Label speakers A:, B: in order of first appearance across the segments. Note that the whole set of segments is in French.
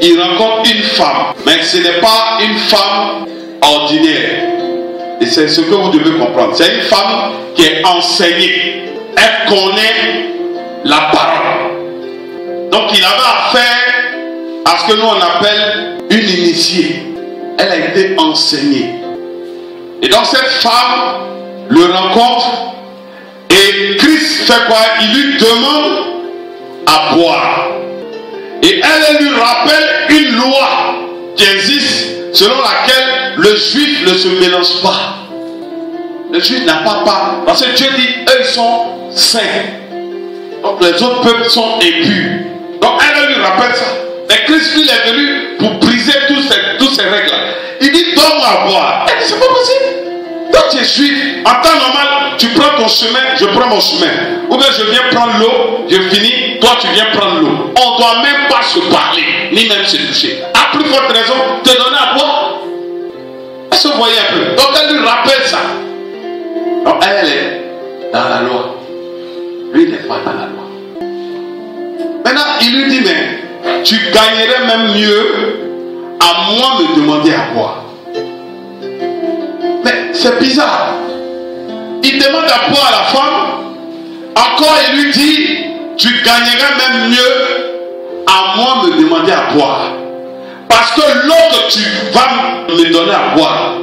A: il rencontre une femme, mais ce n'est pas une femme ordinaire. Et c'est ce que vous devez comprendre. C'est une femme qui est enseignée. Elle connaît la parole. Donc il avait affaire à ce que nous on appelle une initiée. Elle a été enseignée. Et donc cette femme le rencontre et Christ fait quoi? Il lui demande à boire. Et elle lui rappelle une loi qui existe selon laquelle le juif ne se mélange pas. Le juif n'a pas part. Parce que Dieu dit, eux ils sont saints. Donc les autres peuples sont impurs. Donc elle lui rappelle ça. Mais Christ lui est venu pour briser toutes ces, toutes ces règles. Il dit, donne-moi à boire. Elle dit, c'est pas possible. Toi tu es juif, en temps normal, tu prends ton chemin, je prends mon chemin. Ou bien je viens prendre l'eau, je finis, tu viens prendre l'eau. On ne doit même pas se parler, ni même se toucher. À plus forte raison, te donner à boire. Elle se voyait un peu? Donc elle lui rappelle ça. Donc elle est dans la loi. Lui n'est pas dans la loi. Maintenant, il lui dit, mais tu gagnerais même mieux à moi me demander à boire. Mais c'est bizarre. Il demande à boire à la femme. Encore, il lui dit, tu gagnerais même mieux à moi me demander à boire. Parce que l'eau que tu vas me donner à boire,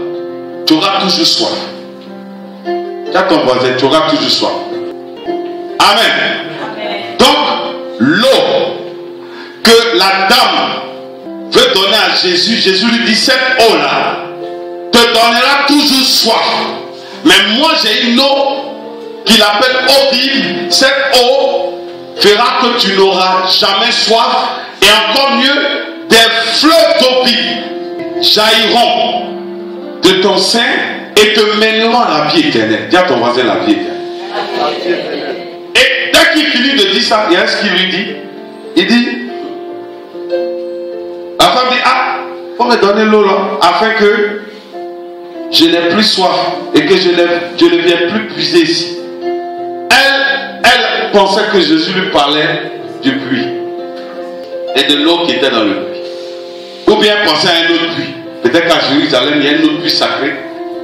A: tu auras toujours soif. Tiens ton voisin, tu auras toujours soif. Amen. Donc, l'eau que la dame veut donner à Jésus, Jésus lui dit, cette eau-là, te donnera toujours soif. Mais moi, j'ai une eau qu'il appelle eau vive. Cette eau fera que tu n'auras jamais soif. Et encore mieux, des fleuves d'eau jailliront de ton sein et te mèneront à la vie éternelle. Dis à ton voisin la vie éternelle. Et dès qu'il finit de dire ça, il y a ce qu'il lui dit. Il dit, la femme dit, ah, faut me donner l'eau là, afin que je n'ai plus soif et que je, je ne viens plus puiser ici. Pensait que Jésus lui parlait du puits et de l'eau qui était dans le puits. Ou bien pensait à un autre puits. Peut-être qu'à Jérusalem, il y a un autre puits sacré.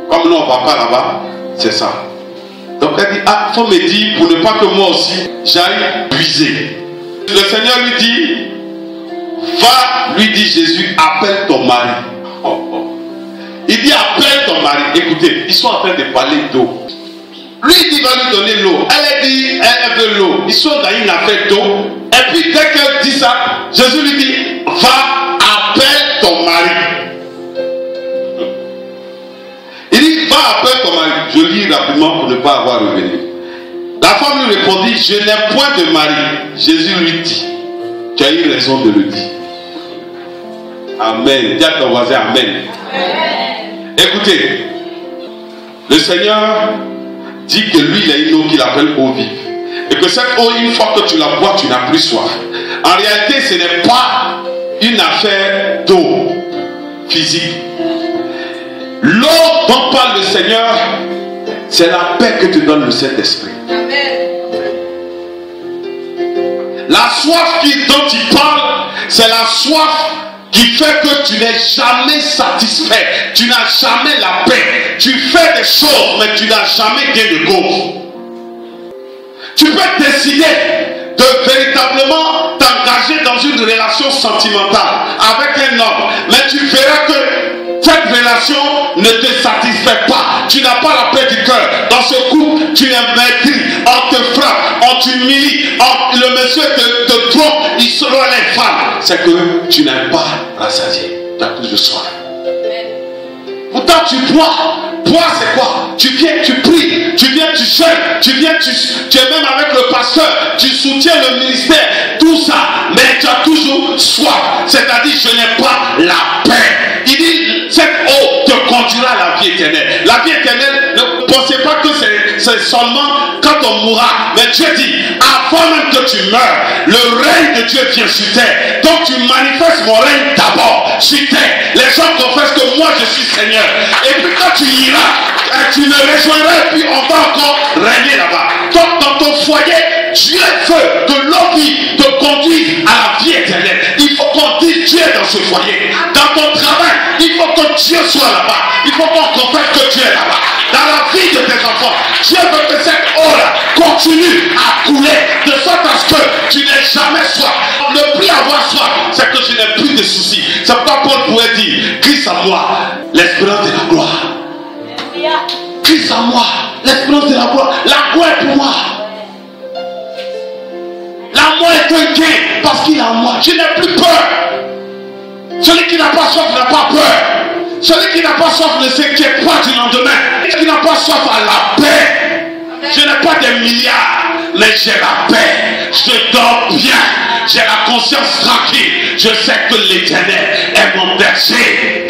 A: Comme nous, on ne va pas là-bas. C'est ça. Donc elle dit, ah, faut me dire pour ne pas que moi aussi, j'aille puiser. Le Seigneur lui dit, va, lui dit Jésus, appelle ton mari. Oh, oh. Il dit appelle ton mari. Écoutez, ils sont en train de parler d'eau. Lui, il va lui donner l'eau. Elle dit, elle veut l'eau. Ils sont dans une affaire d'eau. Et puis, dès qu'elle dit ça, Jésus lui dit, va, appelle ton mari. Il dit, va, appelle ton mari. Je lis rapidement pour ne pas avoir revenu. La femme lui répondit, je n'ai point de mari. Jésus lui dit, tu as eu raison de le dire. Amen. Dis à ton voisin, Amen. Amen. Écoutez, le Seigneur dit que lui, il a une eau qu'il appelle eau vive. Et que cette eau, une fois que tu la bois, tu n'as plus soif. En réalité, ce n'est pas une affaire d'eau physique. L'eau dont parle le Seigneur, c'est la paix que te donne le Saint-Esprit. La soif dont il parle, c'est la soif qui fait que tu n'es jamais satisfait, tu n'as jamais la paix. Tu fais des choses, mais tu n'as jamais gain de cause. Tu peux décider de véritablement t'engager dans une relation sentimentale avec un homme, mais tu verras que cette relation ne te satisfait pas. Tu n'as pas la paix du cœur. Dans ce couple, tu es maîtrise. On te frappe, on t'humilie, le monsieur te, trompe, il se les femmes. C'est que tu n'aimes pas rassasier. Tu as plus de soif. Pourtant, tu bois. Bois, c'est quoi? Tu viens, tu pries, tu viens, tu jeûnes, tu viens, tu, tu es même avec le pasteur, tu soutiens le ministère, tout ça, mais tu as toujours soif. C'est-à-dire, je n'ai pas la paix. Il dit, cette eau te conduira à la vie éternelle. La vie éternelle, ne pensez pas que c'est seulement quand on mourra. Mais Dieu dit, avant même que tu meurs, le règne de Dieu vient sur terre. Donc tu manifestes mon règne d'abord sur terre. Les gens confessent que moi je suis Seigneur. Et puis quand tu iras, tu me rejoindras et puis on va encore régner là-bas. Donc dans ton foyer, Dieu veut que l'eau qui te conduise à la vie éternelle. Il faut qu'on dise Dieu dans ce foyer. Dans ton travail, il faut que Dieu soit là-bas. Il faut qu'on confesse que Dieu est là-bas. Dans la vie de tes enfants, Dieu veut que cette eau-là continue à couler de sorte à ce que tu n'aies jamais soif. Ne plus avoir soif, c'est que je n'ai plus de soucis. C'est pas Paul pouvait dire, Christ à moi, l'espérance de la gloire. Christ à moi, l'espérance de la gloire. La gloire est pour moi. La est un gain parce qu'il est en moi. Je n'ai plus peur. Celui qui n'a pas soif n'a pas peur. Celui qui n'a pas soif ne s'inquiète pas du lendemain. Celui qui n'a pas soif a la paix. Je n'ai pas des milliards, mais j'ai la paix. Je dors bien. J'ai la conscience tranquille. Je sais que l'éternel est mon berger.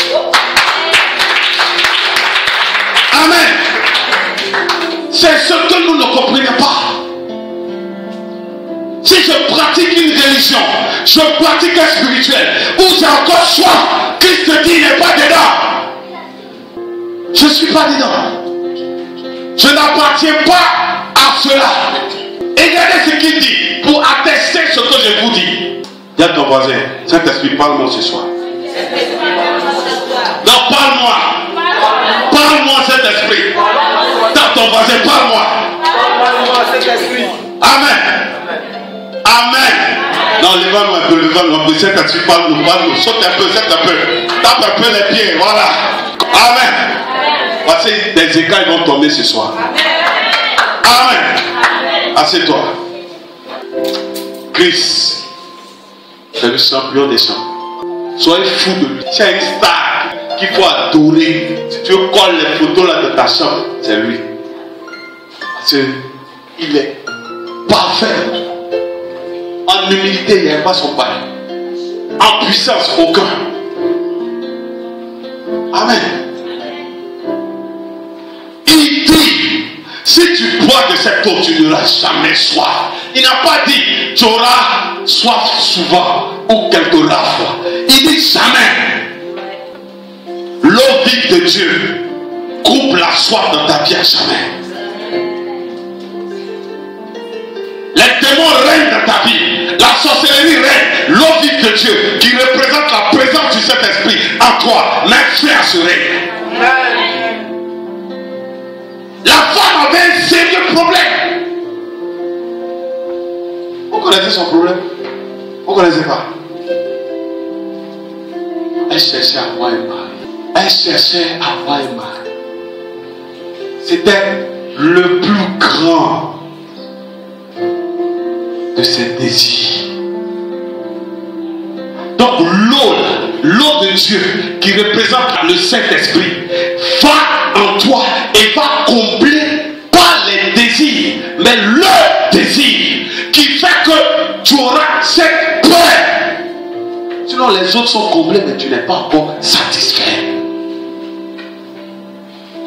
A: Amen. C'est ce que nous ne comprenons pas. Si je pratique une religion, je pratique un spirituel, où j'ai encore soif, Christ dit n'est pas dedans. Je ne suis pas dedans. Je n'appartiens pas à cela. Et regardez ce qu'il dit pour attester ce que je vous dis. Dis à ton voisin, Saint-Esprit, parle-moi ce soir. Non, parle-moi. Parle-moi, Saint-Esprit. Dans ton voisin, parle-moi.
B: Parle-moi, Saint-Esprit.
A: Amen. Amen. Non, levons-nous un peu, levons-nous un peu. Saint-Esprit, parle-nous, parle-nous. Saute un peu, saute un peu. Tape un peu les pieds, voilà. Amen. Voici des écailles vont tomber ce soir. Amen. Assieds-toi. Christ, c'est le champion des champs. Soyez fou de lui. C'est une star qu'il faut adorer. Si tu colles les photos là de ta chambre, c'est lui. Parce qu'il est parfait. En humilité, il n'y a pas son père. En puissance, aucun. Amen. Il dit, si tu bois de cette eau, tu n'auras jamais soif. Il n'a pas dit, tu auras soif souvent ou quelques fois. Il dit jamais. L'eau vive de Dieu coupe la soif dans ta vie à jamais. De Dieu qui représente la présence du Saint-Esprit en toi. Ce règne. La femme avait un sérieux problème. Vous connaissez son problème? Vous ne connaissez pas? Elle cherchait à avoir un mari. Elle cherchait à avoir un mari. C'était le plus grand de ses désirs. Donc l'eau, l'eau de Dieu qui représente le Saint-Esprit, va en toi et va combler pas les désirs, mais le désir qui fait que tu auras cette paix. Sinon les autres sont comblés, mais tu n'es pas encore satisfait.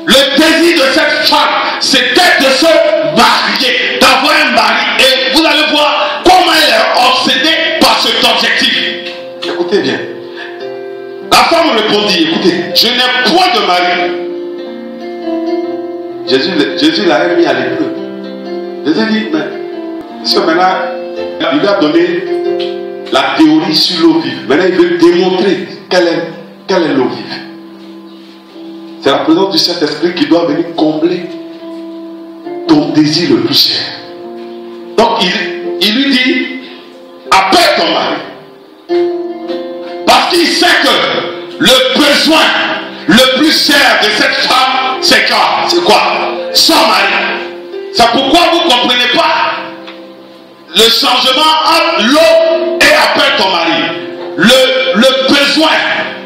A: Le désir de cette femme, c'était de se marier, d'avoir un mari. Et vous allez voir comment elle est obsédée par cet objectif. Écoutez bien. La femme répondit, écoutez, je n'ai point de mari. Jésus, Jésus l'avait mis à l'épreuve. Jésus dit, mais, que maintenant, il lui a donné la théorie sur l'eau vive? Maintenant, il veut démontrer quelle est, quelle est l'eau vive. C'est la présence du Saint-Esprit qui doit venir combler ton désir le plus cher. Donc il, il lui dit, appelle ton mari. Parce qu'il sait que le besoin le plus cher de cette femme, c'est quoi? C'est quoi? Son mari. C'est pourquoi vous ne comprenez pas le changement entre l'eau et appelle ton mari. Le, le besoin,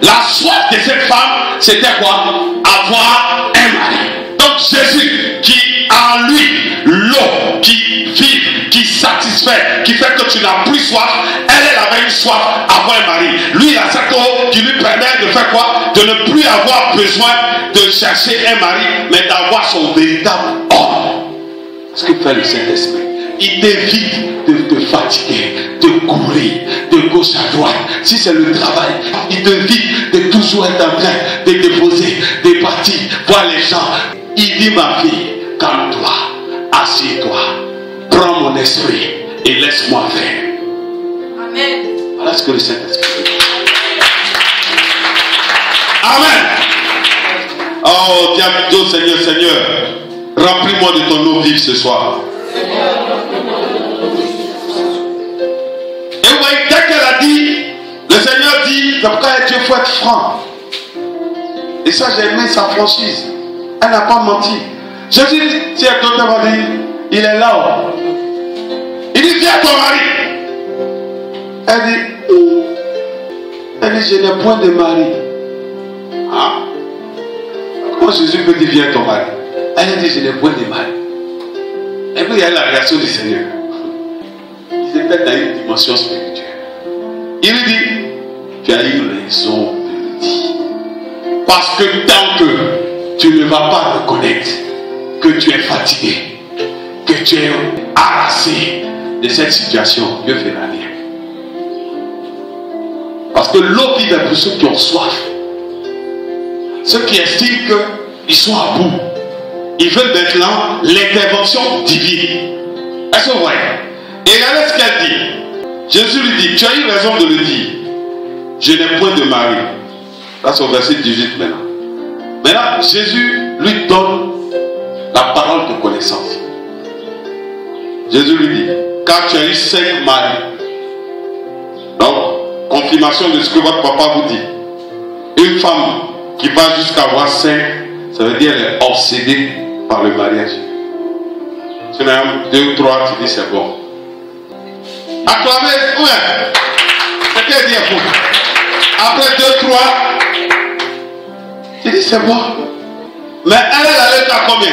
A: la soif de cette femme, c'était quoi? Avoir un mari. Donc Jésus qui a en lui l'eau qui qui fait que tu n'as plus soif, elle, elle avait une soif, avoir un mari. Lui, il a cette eau qui lui permet de faire quoi? De ne plus avoir besoin de chercher un mari, mais d'avoir son véritable homme. Ce que fait le Saint-Esprit. Il t'évite de te fatiguer, de courir de gauche à droite. Si c'est le travail, il t'évite de toujours être en train de déposer, de partir, voir les gens. Il dit ma fille, calme-toi, assieds-toi, prends mon esprit et laisse-moi faire.
C: Amen.
A: Voilà ce que le Saint-Esprit fait. Amen. Oh, au Seigneur, Seigneur, remplis-moi de ton eau vive ce soir. Et vous voyez, dès qu'elle a dit, le Seigneur dit, pourquoi Dieu faut être franc. Et ça, j'ai aimé sa franchise. Elle n'a pas menti. Jésus dit, si elle va dire, il est là. Il viens ton mari. Elle dit, Où Elle dit, je n'ai point de mari. Ah. Comment Jésus peut dire, viens ton mari? Elle dit, je n'ai point de mari. Et puis il y a la réaction du Seigneur? Il était dans une dimension spirituelle. Il lui dit, tu as eu raison de le dire. Parce que tant que tu ne vas pas reconnaître que tu es fatigué, que tu es harassé de cette situation, Dieu fera rien. Parce que l'eau vive est pour ceux qui ont soif. Ceux qui estiment qu'ils sont à bout. Ils veulent maintenant l'intervention divine. Est-ce que vous voyez? Et regardez ce qu'elle dit. Jésus lui dit, tu as eu raison de le dire. Je n'ai point de mari. Là, c'est au verset 18 maintenant. Maintenant, Jésus lui donne la parole de connaissance. Jésus lui dit, car tu as eu cinq maris. Donc, confirmation de ce que votre papa vous dit. Une femme qui va jusqu'à avoir cinq, ça veut dire elle est obsédée par le mariage. On a deux ou trois, tu dis c'est bon. Acclamez, ouais. Qu'elle dit vous? Après deux, trois, tu dis c'est bon. Mais elle, elle allait à combien?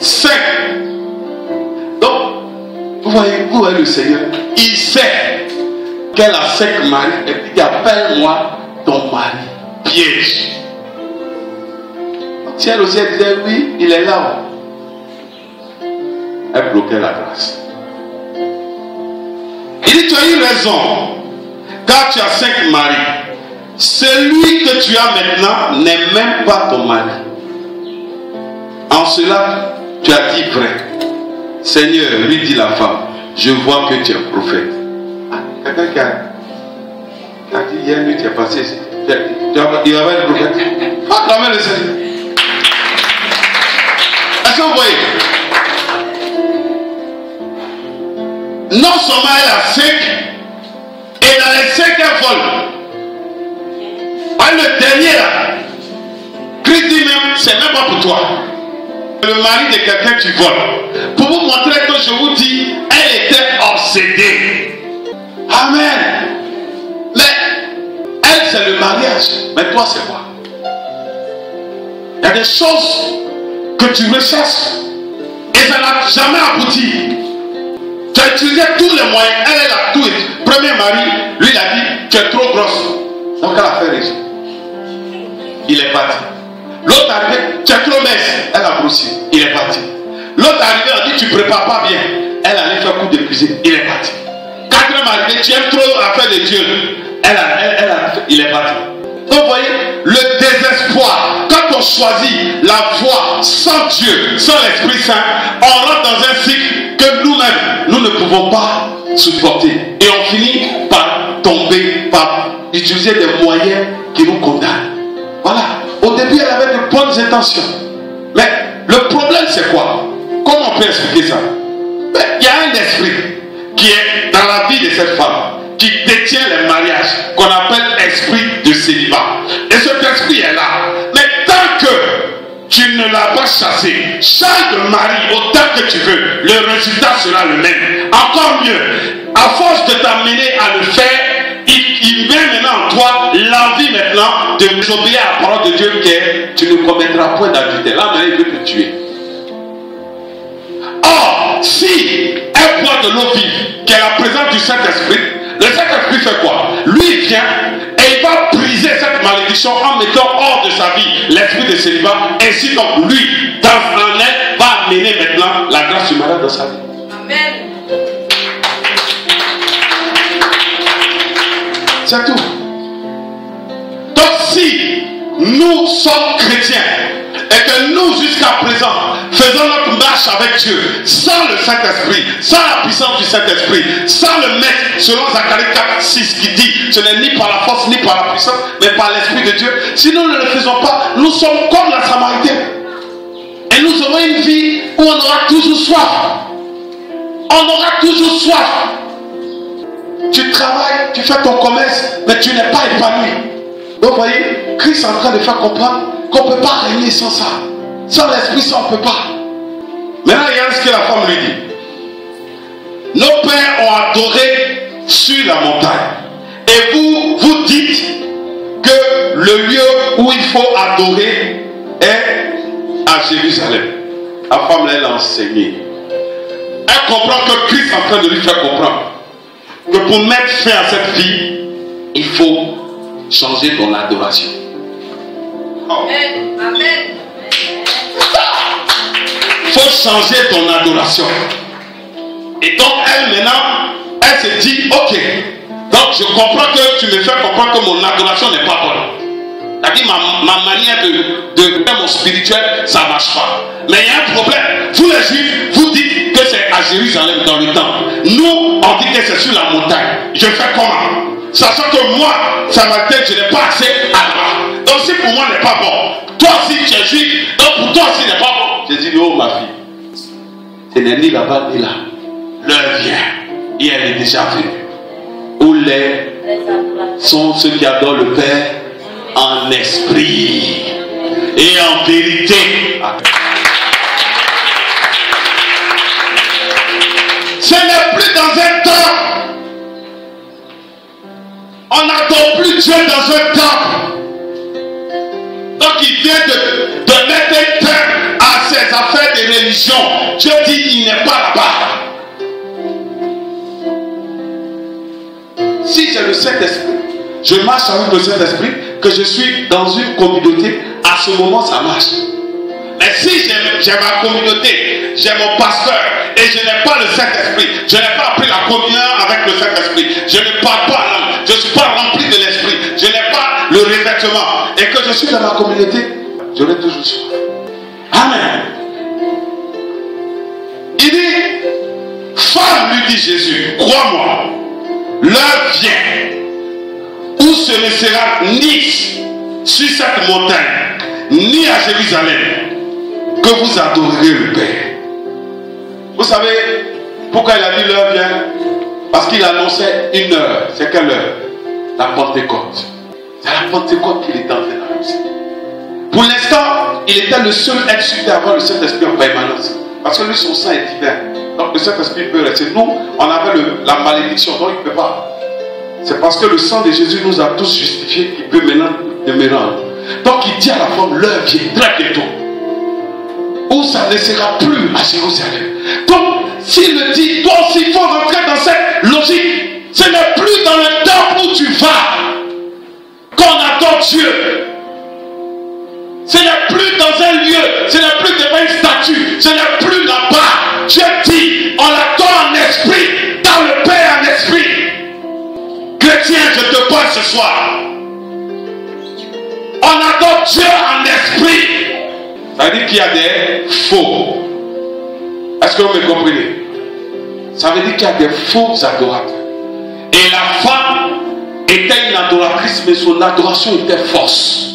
A: Cinq. Donc, vous voyez, vous voyez le Seigneur, il sait qu'elle a cinq maris et puis il appelle-moi ton mari. Piège. Si elle aussi disait oui, il est là. Elle bloquait la grâce. Il dit, tu as eu raison, car tu as cinq maris. Celui que tu as maintenant n'est même pas ton mari. En cela, tu as dit vrai. Seigneur, lui dit la femme, je vois que tu es prophète. Ah, quelqu'un qui a, qui a dit hier nuit, tu es passé ici. Tu as, avait le prophète. Faut acclamer le Seigneur. Est-ce que vous voyez? Non seulement elle a cinq, et dans les cinq elle vole. Ah, le dernier là, Christ dit même, c'est même pas pour toi. Le mari de quelqu'un tu voles. Pour vous montrer que je vous dis, elle était obsédée. Amen. Mais elle, c'est le mariage. Mais toi, c'est quoi Il y a des choses que tu recherches et ça n'a jamais abouti. Tu as utilisé tous les moyens. Elle, elle a tout. Premier mari, lui, il a dit, tu es trop grosse. Donc elle a fait régime. Il est parti. L'autre arrivé, tu es trop mince. Elle a grossi. Il est parti. L'autre arrivé, a dit, tu ne prépares pas bien. Elle allait faire coup de cuisine. Il est parti. Quatrième arrivé, tu aimes trop la fête de Dieu. Elle a, elle a, il est parti. Donc vous voyez, le désespoir, quand on choisit la foi sans Dieu, sans l'Esprit Saint, on rentre dans un cycle que nous-mêmes, nous ne pouvons pas supporter. Et on finit par tomber, par utiliser des moyens qui nous condamnent. Voilà. Au début, elle avait de bonnes intentions. Mais le problème, c'est quoi? Comment on peut expliquer ça? Mais Il y a un esprit qui est dans la vie de cette femme qui détient les mariages, qu'on appelle esprit de célibat. Et cet esprit est là. Mais tant que tu ne l'as pas chassé, change de mari autant que tu veux, le résultat sera le même. Encore mieux, à force de t'amener à le faire, il, met maintenant en toi l'envie maintenant de désobéir à la parole de Dieu qui est tu ne commettras point d'adultère. Là, maintenant, il veut te tuer. Or, si elle boit de l'eau vive, qui est la présence du Saint-Esprit, le Saint-Esprit fait quoi? Lui vient et il va briser cette malédiction en mettant hors de sa vie l'esprit de célibat. Ainsi donc lui, dans en elle, va amener maintenant la grâce du malade dans sa vie. C'est tout. Donc si nous sommes chrétiens et que nous, jusqu'à présent, faisons notre marche avec Dieu, sans le Saint-Esprit, sans la puissance du Saint-Esprit, sans le maître, selon Zacharie 4, 6 qui dit, ce n'est ni par la force, ni par la puissance, mais par l'Esprit de Dieu. Si nous ne le faisons pas, nous sommes comme la Samaritaine. Et nous aurons une vie où on aura toujours soif. On aura toujours soif. Tu travailles, tu fais ton commerce, mais tu n'es pas épanoui. Donc, vous voyez, Christ est en train de faire comprendre qu'on ne peut pas régner sans ça. Sans l'Esprit, ça, on ne peut pas. Maintenant, regarde ce que la femme lui dit. Nos pères ont adoré sur la montagne. Et vous, vous dites que le lieu où il faut adorer est à Jérusalem. La femme, elle a enseigné. Elle comprend que Christ est en train de lui faire comprendre que pour mettre fin à cette vie, il faut changer ton adoration.
C: Amen. Amen.
A: Il faut changer ton adoration. Et donc, elle maintenant, elle se dit, ok, donc je comprends que tu me fais comprendre que mon adoration n'est pas bonne. C'est-à-dire ma, ma manière de, de faire mon spirituel, ça ne marche pas. Mais il y a un problème. Vous les juifs, vous dites que c'est à Jérusalem dans le temple. Nous, on dit que c'est sur la montagne. Je fais comment? Sachant que moi, ça m'a tête, je n'ai pas accès à là. Donc si pour moi n'est pas bon, toi aussi tu es juif, donc pour toi aussi n'est pas bon. J'ai dit, oh ma fille, ce n'est ni là-bas ni là. L'heure vient et elle est déjà venue. Où les sont ceux qui adorent le Père en esprit et en vérité. Ce On plus Dieu dans un temple. Donc il vient de, de mettre un terme à ses affaires de religion. Dieu dit il n'est pas là-bas. Si j'ai le Saint-Esprit, je marche avec le Saint-Esprit, que je suis dans une communauté, à ce moment ça marche. Mais si j'ai ma communauté, j'ai mon pasteur et je n'ai pas le Saint-Esprit, je n'ai pas appris la communion avec le Saint-Esprit, je ne parle pas langue, je ne suis pas rempli de l'Esprit, je n'ai pas le revêtement et que je suis dans ma communauté, j'aurai toujours soif. Amen. Il dit, femme, lui dit Jésus, crois-moi, l'heure vient où ce ne sera ni sur cette montagne, ni à Jérusalem, que vous adorerez le Père. Vous savez pourquoi il a dit l'heure vient? Parce qu'il annonçait une heure. C'est quelle heure? La Pentecôte. C'est la Pentecôte qu'il est en train d'annoncer. Pour l'instant, il était le seul être à avoir le Saint-Esprit en permanence. Parce que lui, son sang est divin. Donc le Saint-Esprit peut rester. Nous, on avait la malédiction, donc il ne peut pas. C'est parce que le sang de Jésus nous a tous justifiés qu'il peut maintenant demeurer. Donc il dit à la femme, l'heure vient très bientôt où ça ne sera plus à Jérusalem. Donc, s'il le dit, toi aussi, il faut rentrer dans cette logique. Ce n'est plus dans le temple où tu vas qu'on adore Dieu. Ce n'est plus dans un lieu, ce n'est plus devant une statue, ce n'est plus là-bas. Dieu dit, on l'adore en esprit, dans le Père en esprit. Chrétien, je te parle ce soir. On adore Dieu en esprit. Ça veut dire qu'il y a des faux. Est-ce que vous me comprenez? Ça veut dire qu'il y a des faux adorateurs. Et la femme était une adoratrice, mais son adoration était fausse.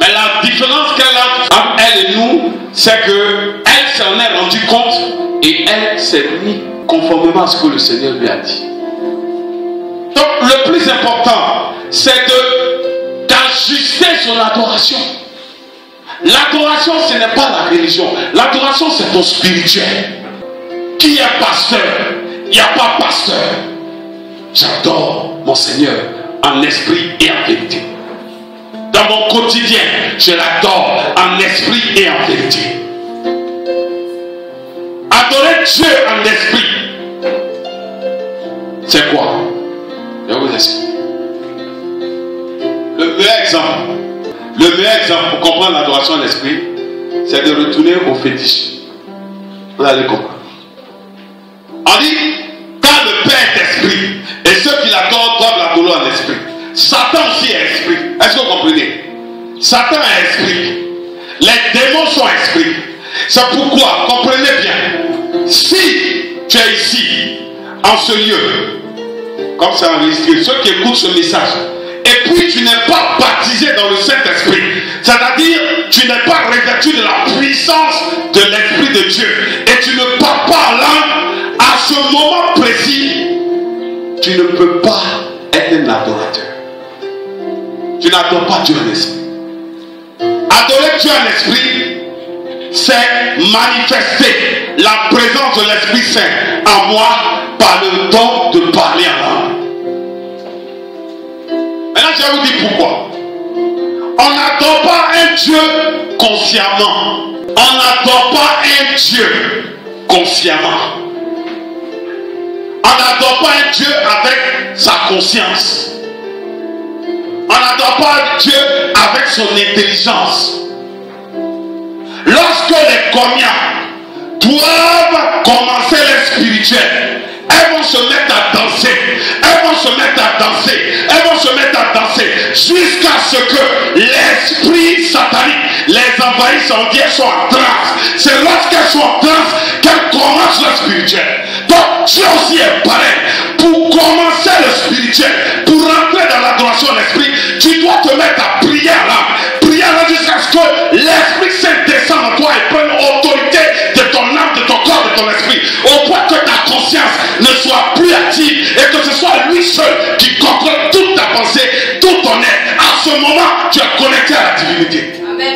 A: Mais la différence qu'elle a entre elle et nous, c'est que elle s'en est rendue compte et elle s'est mise conformément à ce que le Seigneur lui a dit. Donc le plus important, c'est d'ajuster son adoration. L'adoration, ce n'est pas la religion. L'adoration, c'est ton spirituel. Qui est pasteur? Il n'y a pas pasteur. J'adore mon Seigneur en esprit et en vérité. Dans mon quotidien, je l'adore en esprit et en vérité. Adorer Dieu en esprit, c'est quoi? Je vous expliquer. Le exemple, le meilleur exemple pour comprendre l'adoration en esprit, c'est de retourner au fétiche. Vous allez comprendre. On dit, quand le Père est esprit, et ceux qui l'adorent doivent l'adorer en esprit. Satan aussi est esprit. Est-ce que vous comprenez? Satan est esprit. Les démons sont esprits. C'est pourquoi, comprenez bien, si tu es ici, en ce lieu, comme c'est enregistré, ceux qui écoutent ce message, et puis tu n'es pas baptisé dans le Saint-Esprit, c'est-à-dire tu n'es pas revêtu de la puissance de l'Esprit de Dieu, et tu ne parles pas en langue, à ce moment précis, tu ne peux pas être un adorateur. Tu n'adores pas Dieu en esprit. Adorer Dieu en esprit, c'est manifester la présence de l'Esprit Saint en moi par le don de parler en langue. Je vous dire pourquoi. On n'adore pas un Dieu consciemment. On n'adore pas un Dieu consciemment. On n'adore pas un Dieu avec sa conscience. On n'adore pas Dieu avec son intelligence. Lorsque les comiens doivent commencer les spirituels, elles vont se mettre à danser, se mettre à danser, elles vont se mettre à danser jusqu'à ce que l'esprit satanique les envahisse, en dit sont en transe. C'est lorsqu'elles sont en transe qu'elles commencent le spirituel. Donc Dieu aussi est pareil. Pour commencer le spirituel, pour rentrer dans l'adoration de l'esprit, tu dois te mettre à prier là. Prier là jusqu'à ce que l'Esprit ce moment, tu es connecté à la divinité.
C: Amen.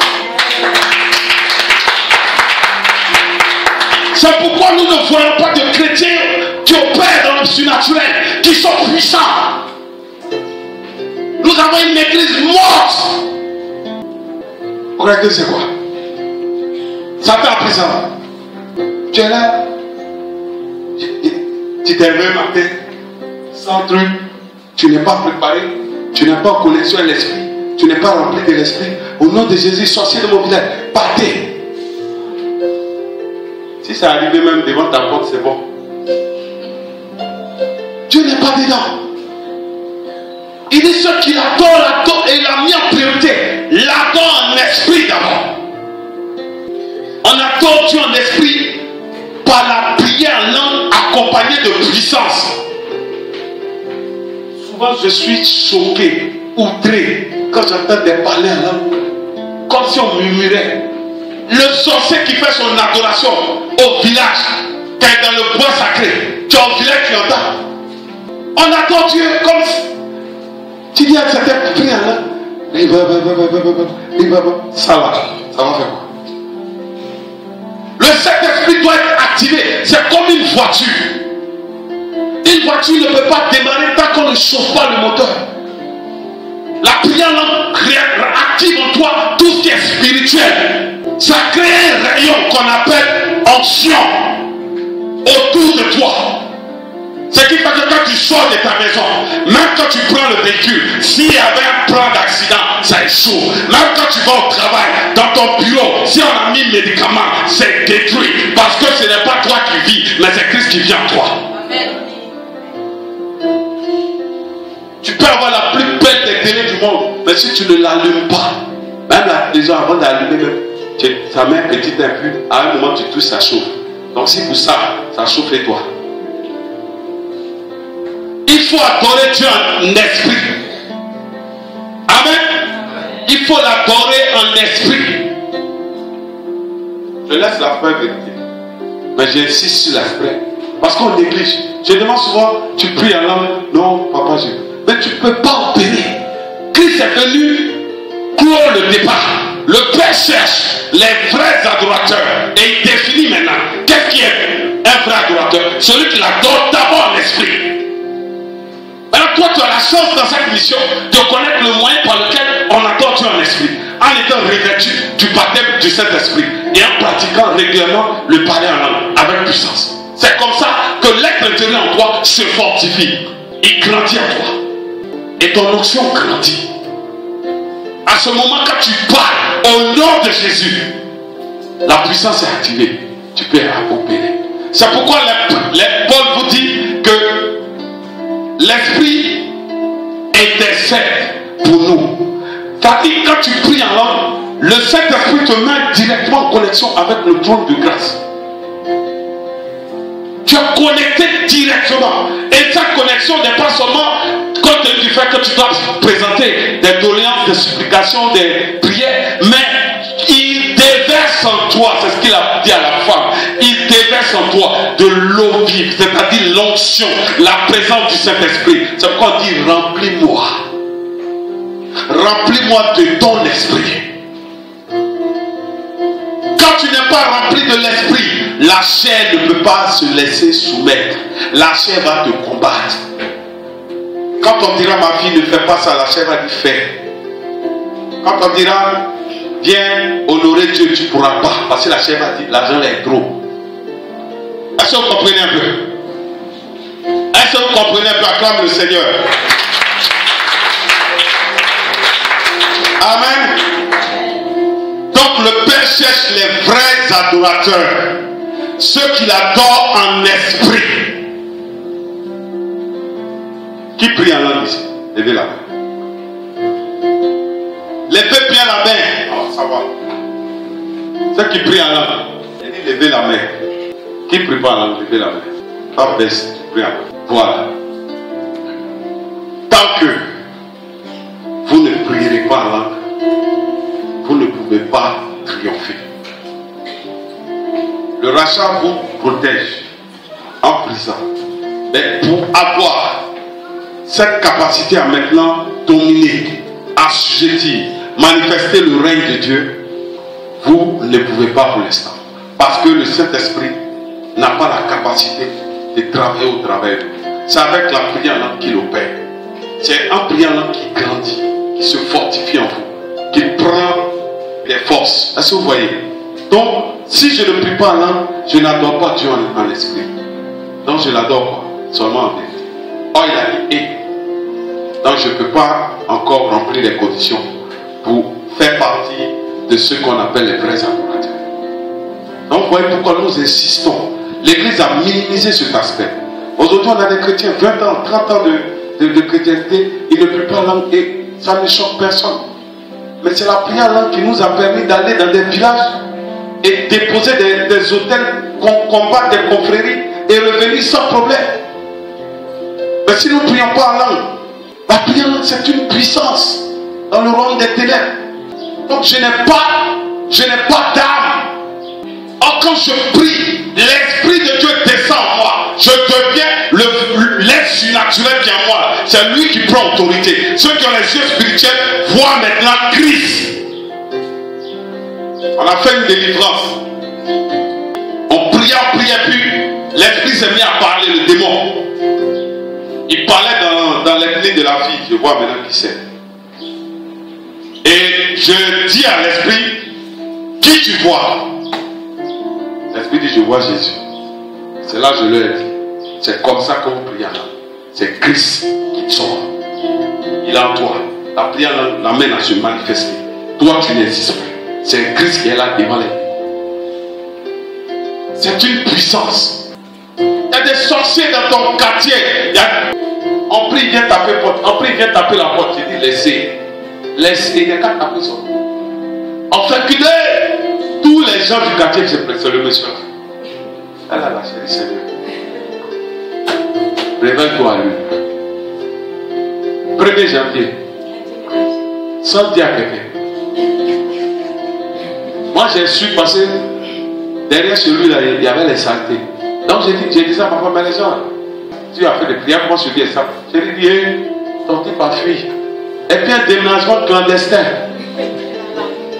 A: C'est pourquoi nous ne voyons pas de chrétiens qui opèrent dans le surnaturel, qui sont puissants. Nous avons une église morte. Vous croyez que c'est quoi? Ça fait appris ça. Tu es là? Tu t'es levé matin, sans truc. Tu n'es pas préparé. Tu n'es pas en connexion avec l'esprit. Tu n'es pas rempli de l'esprit. Au nom de Jésus, sorcier de mon village, partez. Si ça arrivait même devant ta porte, c'est bon. Dieu n'est pas dedans. Il dit ceux qui l'adorent, l'adorent et l'a mis en priorité. L'adore en esprit d'abord. On adore Dieu en esprit par la prière en langue accompagnée de puissance. Je suis choqué, outré, quand j'entends des parler en langue. Comme si on murmurait. Le sorcier qui fait son adoration au village, quand est dans le bois sacré, tu as un village qui entend. On adore Dieu comme si tu dis à certains prières va. ça va, ça va faire quoi? Le Saint-Esprit doit être activé, c'est comme une voiture. Une voiture ne peut pas démarrer tant qu'on ne chauffe pas le moteur. La prière active en toi tout ce qui est spirituel. Ça crée un rayon qu'on appelle onction autour de toi. Ce qui fait que quand tu sors de ta maison, même quand tu prends le véhicule, s'il y avait un plan d'accident, ça échoue. Même quand tu vas au travail, dans ton bureau, si on a mis médicaments, c'est détruit. Parce que ce n'est pas toi qui vis, mais c'est Christ qui vit en toi. Tu peux avoir la plus belle télé du monde, mais si tu ne l'allumes pas, même la télévision avant d'allumer, tu- ça met un impur, à un moment tu touches, ça chauffe. Donc si pour ça, ça chauffe et toi. Il faut adorer Dieu en esprit. Amen. Il faut l'adorer en esprit. Je laisse la vraie vérité. Mais j'insiste sur la. Parce qu'on néglige. Je demande souvent, tu pries en langue? Non, papa, je. Mais tu ne peux pas opérer. Christ est venu clore le départ. Le Père cherche les vrais adorateurs. Et il définit maintenant qu'est-ce qui est un vrai adorateur. Celui qui l'adore d'abord en esprit. Alors toi, tu as la chance dans cette mission de connaître le moyen par lequel on adore Dieu en esprit, en étant revêtu du baptême du Saint-Esprit et en pratiquant régulièrement le parler en langue avec puissance. C'est comme ça que l'être intérieur en toi se fortifie. Il grandit en toi. Et ton onction grandit. À ce moment, quand tu parles au nom de Jésus, la puissance est activée. Tu peux opérer. C'est pourquoi les- les- Paul vous dit que L'esprit intercède pour nous. C'est-à-dire, quand tu pries en langue, le Saint-Esprit te met directement en connexion avec le trône de grâce. Tu es connecté directement. Et cette connexion n'est pas tu dois présenter des doléances, des supplications, des prières, mais il déverse en toi, c'est ce qu'il a dit à la femme, il déverse en toi de l'eau vive, c'est-à-dire l'onction, la présence du Saint-Esprit. C'est pourquoi on dit remplis-moi. Remplis-moi de ton esprit. Quand tu n'es pas rempli de l'esprit, la chair ne peut pas se laisser soumettre. La chair va te combattre. Quand on dira ma fille ne fait pas ça, la chair va dire faire. Quand on dira viens honorer Dieu, tu ne pourras pas. Parce que la chair va dire l'argent est trop. Est-ce que vous comprenez un peu? Est-ce que vous comprenez un peu? Acclame le Seigneur. Amen. Donc le Père cherche les vrais adorateurs. Ceux qui l'adorent en esprit. Qui prie en langue ici? Levez la main. Levez bien la main. Oh, ça va. Ceux qui prient en langue. Levez la main. Qui prie pas en langue Levez la main. Pas baisse, prie en langue. Voilà. Tant que vous ne prierez pas en langue, vous ne pouvez pas triompher. Le rachat vous protège en prison. Mais pour avoir cette capacité à maintenant dominer, assujettir, manifester le règne de Dieu, vous ne pouvez pas pour l'instant. Parce que le Saint-Esprit n'a pas la capacité de travailler au travers. C'est avec la prière qu'il opère. C'est en priant qui grandit, qui se fortifie en vous, qui prend des forces. Est-ce que vous voyez? Donc, si je ne prie pas en langue, je n'adore pas Dieu en, en esprit. Donc, je l'adore pas, seulement en tête. Oh, il a dit. Donc, je ne peux pas encore remplir les conditions pour faire partie de ceux qu'on appelle les vrais adorateurs. Donc, vous voyez pourquoi nous insistons. L'Église a minimisé cet aspect. Aujourd'hui, on a des chrétiens, 20 ans, 30 ans de, de, chrétienté, ils ne prient pas langue et ça ne choque personne. Mais c'est la prière langue qui nous a permis d'aller dans des villages et déposer des, des hôtels, combattre des confréries et revenir sans problème. Mais si nous ne prions pas en langue, la prière c'est une puissance dans le royaume des ténèbres. Donc je n'ai pas, je n'ai pas d'âme. Or quand je prie, l'Esprit de Dieu descend en moi. Je deviens l'être surnaturel qui est en moi. C'est lui qui prend autorité. Ceux qui ont les yeux spirituels voient maintenant Christ. On a fait une délivrance. On priait, on priait, puis l'esprit s'est mis à parler, le démon. Il parlait dans, dans l'esprit de la fille. Je vois maintenant qui c'est. Et je dis à l'esprit, qui tu vois? L'esprit dit, je vois Jésus. C'est là que je leur ai dit. C'est comme ça que vous priez C'est Christ qui sort. Il est en toi. La prière l'amène à se manifester. Toi, tu n'existes plus. C'est Christ qui est là devant les. C'est une puissance. Il y a des sorciers dans ton quartier. Il y a... On prie, viens taper porte. On taper la porte. Il dit, laissez. Laissez. Il n'y a qu'à taper son. On fait quitter tous les gens du quartier se. C'est le monsieur. Elle a la chérie Seigneur. Révèle-toi à lui. 1er janvier. Sans dire à quelqu'un. Moi, j'ai su passer derrière celui-là, il y avait les saletés. Donc, j'ai dit, j'ai dit ça parfois, mais les gens, tu as fait des prières, moi, celui est ça. J'ai dit, ton type a fui. Et puis, un déménagement clandestin.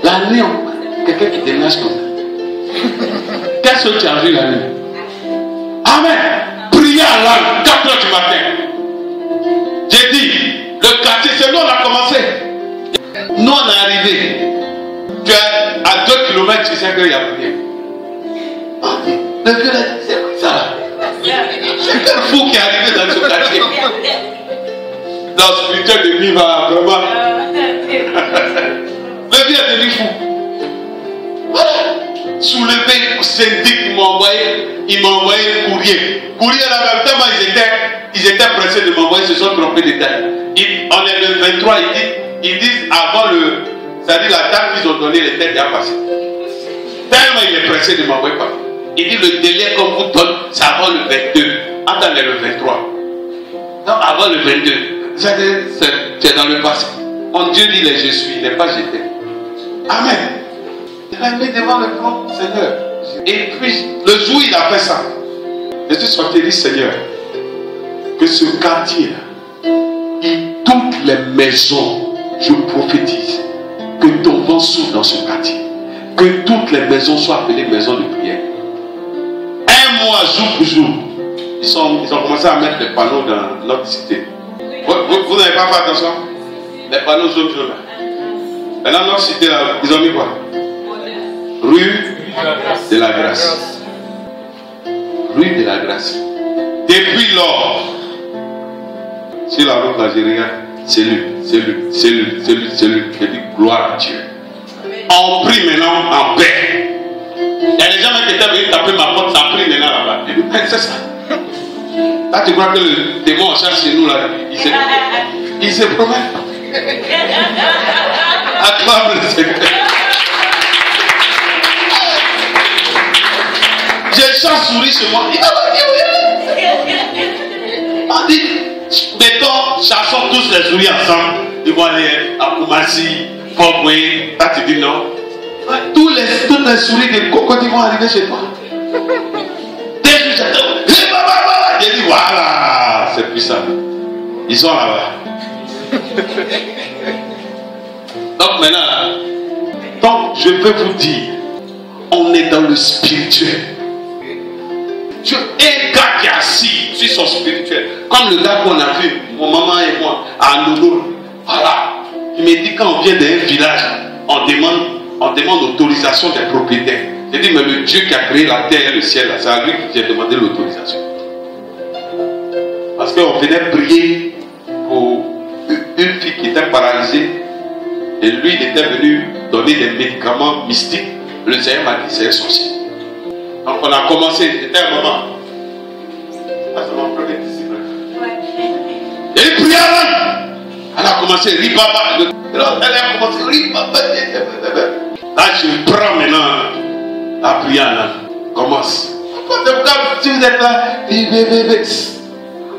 A: La nuit, quelqu'un qui déménage comme ça. Qu'est-ce que tu as vu la nuit? Amen. Prier à l'âme, 4 heures du matin. J'ai dit, le quartier, c'est nous, on a commencé. Nous, on est arrivé. Tu à 2 km, tu sais qu'il y a prié. Le vieux là, c'est ça C'est quel fou qui est arrivé dans ce quartier Dans le spirituel de vie va vraiment. Le vieux est devenu fou. Voilà. Soulevé, syndic, il m'a envoyé, il m'a envoyé un courrier. Courrier là, même tellement ils étaient, ils étaient pressés de m'envoyer, ils se sont trompés de date. On est le 23, ils disent, ils disent avant le C'est-à-dire la date qu'ils ont donné, les têtes déjà passées. Tellement il est pressé de m'envoyer pas. Il dit le délai qu'on vous donne, c'est avant le 22. Attendez le 23. Non, avant le 22. C'est dans le passé. Mon Dieu dit les je suis, il n'est pas jeté. Amen. Il a mis devant le grand Seigneur. Et puis, le jour il a fait ça, je suis sorti et dit Seigneur, que ce quartier, et toutes les maisons, je prophétise, que ton vent souffle dans ce quartier. Que toutes les maisons soient appelées maisons de prière. Un mois, jour pour jour, ils, ils ont commencé à mettre des panneaux dans notre cité. Vous, vous- n'avez pas fait attention? Les panneaux jaune jaune là. Maintenant, notre cité, ils ont mis quoi? Rue de la grâce. Rue de la grâce. Depuis lors, sur la route là, je regarde, c'est lui, c'est lui, c'est lui, c'est lui, c'est lui. Gloire à Dieu. On prie maintenant en paix. Il y a des gens qui étaient venus taper ma porte, ça prie maintenant là-bas. Mais c'est ça. Là, tu crois que le démon en charge chez nous là, il se, il se promène. Acclame le Seigneur. J'ai chant souris chez moi. Il m'a pas dit oui. On dit, mettons, chassons tous les souris ensemble. Ils vont aller à Koumassi, Fogwe. Là, tu dis non. Tous les, toutes les souris de cocotte ils vont arriver chez toi. Dès que j'attends. J'ai dit, voilà, c'est puissant. Ils sont là-bas. Donc maintenant, donc je veux vous dire, on est dans le spirituel. Dieu est un gars qui est assis sur son spirituel. Comme le gars qu'on a vu, mon maman et moi, à Nono. Voilà. Il me dit quand on vient d'un village, on demande, on demande l'autorisation des propriétaires. J'ai dit, mais le Dieu qui a créé la terre et le ciel, c'est à lui que j'ai demandé l'autorisation. Parce qu'on venait prier pour une fille qui était paralysée. Et lui, il était venu donner des médicaments mystiques. Le Seigneur m'a dit, c'est un sorcier. Donc on a commencé, c'était un moment. Ah, disciple. Et il priait. Elle a commencé, ribaba. Elle a commencé, ribaba. Là, je prends maintenant la prière. Commence. Si vous êtes là,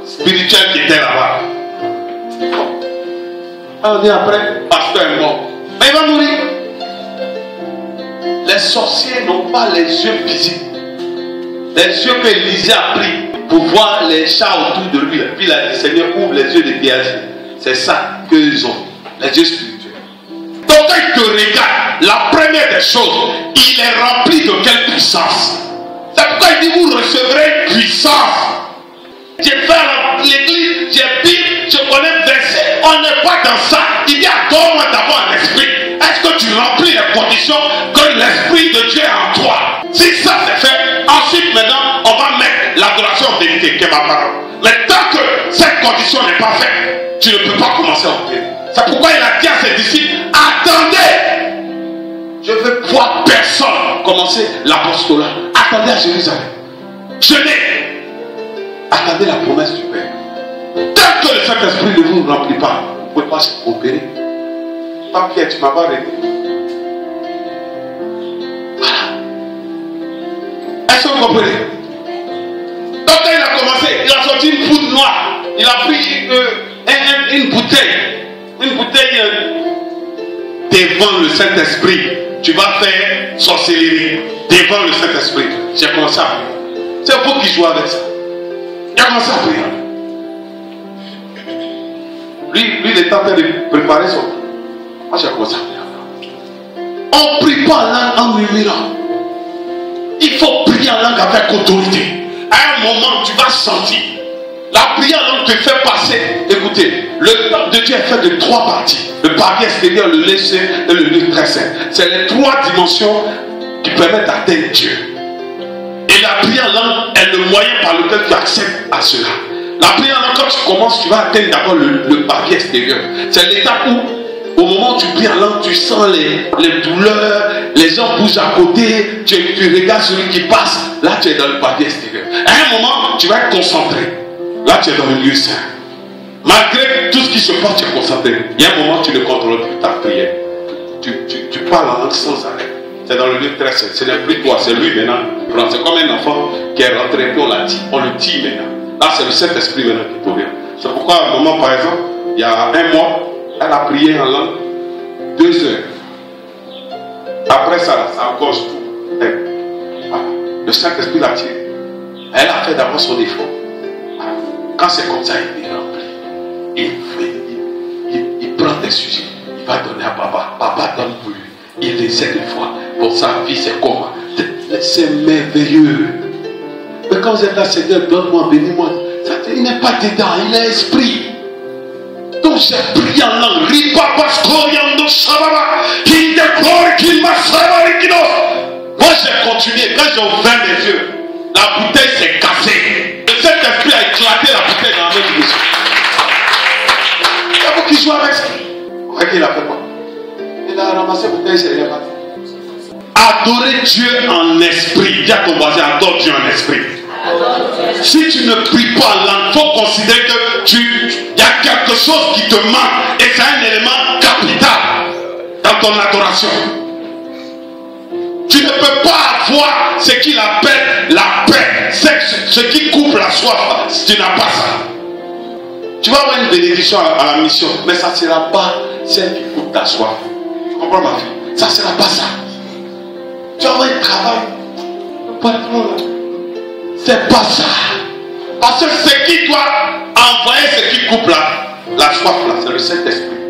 A: spirituel qui était là-bas. On dit après, pasteur est mort. Mais il va mourir. Les sorciers n'ont pas les yeux visibles. Les yeux que Élisée a pris pour voir les chats autour de lui. Puis il a dit, Seigneur, ouvre les yeux de Géasi. C'est ça qu'ils ont. Les yeux spirituels. Donc quand il te regarde, la première des choses, il est rempli de quelle puissance? C'est pourquoi il dit, vous recevrez puissance. J'ai fait l'église, j'ai dit, je connais verset, on n'est pas dans ça. Il dit, adore-moi d'abord en esprit. Est-ce que tu remplis les conditions que l'esprit de Dieu est en toi? Si ça c'est fait, ensuite maintenant, on va mettre l'adoration en vérité, qui est ma parole. Mais tant que cette condition n'est pas faite, tu ne peux pas commencer à opérer. C'est pourquoi il a dit à ses disciples, attendez je veux voir personne commencer l'apostolat. Attendez à Jérusalem. Jeûnez. Attendez la promesse du Père. Tant que le Saint-Esprit ne vous remplit pas, vous ne pouvez pas opérer. Pas Pierre, tu m'as pas. Voilà. Est-ce que vous comprenez? Donc quand il a commencé, il a sorti une poudre noire. Il a pris une, un- un- une bouteille. Une bouteille euh, devant le Saint-Esprit. Tu vas faire sorcellerie devant le Saint-Esprit. J'ai commencé à prier. C'est vous qui jouez avec ça. A commencé à prier. Lui, lui, il est en train de préparer son. Moi, j'ai commencé à prier. On ne prie pas en langue en murmurant. Il faut prier en langue avec autorité. À un moment, tu vas sentir. La prière en langue te fait passer. Écoutez, le temps de Dieu est fait de trois parties. Le parti extérieur, le léger et le lieu très saint. C'est les trois dimensions qui permettent d'atteindre Dieu. Et la prière en langue est le moyen par lequel tu accèdes à cela. La prière en langue, quand tu commences, tu vas atteindre d'abord le, le extérieur. C'est l'étape où, au moment où tu pries en langue, tu sens les, les douleurs, les gens bougent à côté, tu, regardes celui qui passe, là tu es dans le palier extérieur. À un moment, tu vas être concentré. Là tu es dans le lieu saint. Malgré tout ce qui se passe, tu es concentré. Il y a un moment, tu ne contrôles plus ta prière. Tu parles en langue sans arrêt. C'est dans le lieu très saint. Ce n'est plus toi, c'est lui maintenant. C'est comme un enfant qui est rentré, on l'a dit. On le dit maintenant. Là, c'est le Saint-Esprit maintenant qui te vient. C'est pourquoi, à un moment, par exemple, il y a un mois, elle a prié en langue deux heures. Après ça, ça engorge tout. Voilà. Le Saint-Esprit l'a tiré. Elle a fait d'abord son effort. Quand c'est comme ça, il est rempli. Il, prend des sujets. Il va donner à papa. Papa donne pour lui. Il aide une fois. Pour sa vie, c'est comment C'est- C'est merveilleux. Mais quand vous êtes là, Seigneur, donne-moi, bénis-moi. Il n'est pas dedans, il est esprit. Donc j'ai prié en langue. Ripapa scoriando sababa. Qui décore, qui. Moi j'ai continué. Quand j'ai ouvert mes yeux, la bouteille s'est cassée. Saint-Esprit a éclaté la bouteille dans la main du monsieur. Il y a beaucoup qui jouent avec ça. Voyez qu'il a fait Il a ramassé bouteille, c'est reparti. Adorer Dieu en esprit. Dis à ton voisin, adore Dieu en esprit. Si tu ne pries pas il faut considérer que tu, il y a quelque chose qui te manque et c'est un élément capital dans ton adoration. Tu ne peux pas avoir ce qu'il appelle la paix, ce qui coupe la soif si tu n'as pas ça. Tu vas avoir une bénédiction à, la mission, mais ça ne sera pas celle qui coupe ta soif. Tu comprends ma fille? Ça ne sera pas ça. Tu vas avoir un travail. C'est pas ça. Parce que ce qui doit envoyer ce qui coupe la, la soif c'est le Saint-Esprit.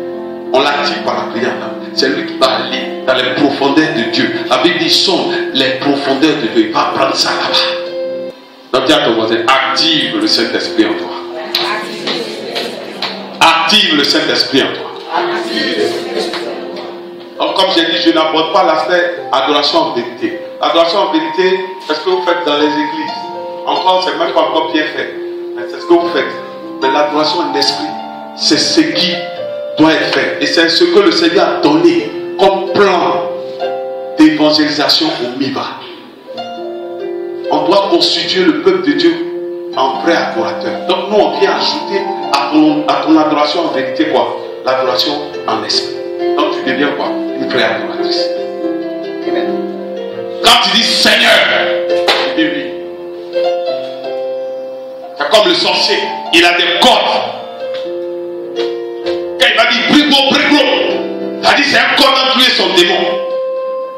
A: On l'active par la prière là. C'est lui qui va aller dans les profondeurs de Dieu. La Bible dit sont les profondeurs de Dieu. Il va prendre ça là-bas. Donc dis à ton voisin, active le Saint-Esprit en toi. Active le Saint-Esprit en toi. Donc, comme j'ai dit, je n'aborde pas l'aspect adoration en vérité. Adoration en vérité, c'est ce que vous faites dans les églises. Encore, c'est même pas encore bien fait. Mais c'est ce que vous faites. Mais l'adoration en esprit, c'est ce qui doit être fait. Et c'est ce que le Seigneur a donné comme plan d'évangélisation au Miba. On doit constituer le peuple de Dieu en vrai adorateur. Donc nous, on vient ajouter à ton, à ton adoration en vérité quoi? L'adoration en esprit. Donc tu deviens quoi? Une vraie adoratrice. Quand tu dis Seigneur, tu oui. C'est comme le sorcier. Il a des cordes. Brigo, brigo, dit c'est un dans tuer son démon.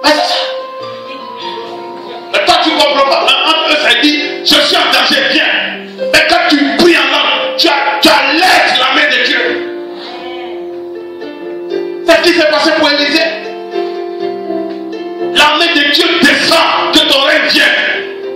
A: Mais c'est ça. Mais toi tu comprends pas. En eux, ça dit je suis en danger, viens. Mais quand tu pries en langue, tu, as- tu allèges la main de Dieu. C'est ce qui s'est passé pour Élisée. La main de Dieu descend, que ton règne vienne.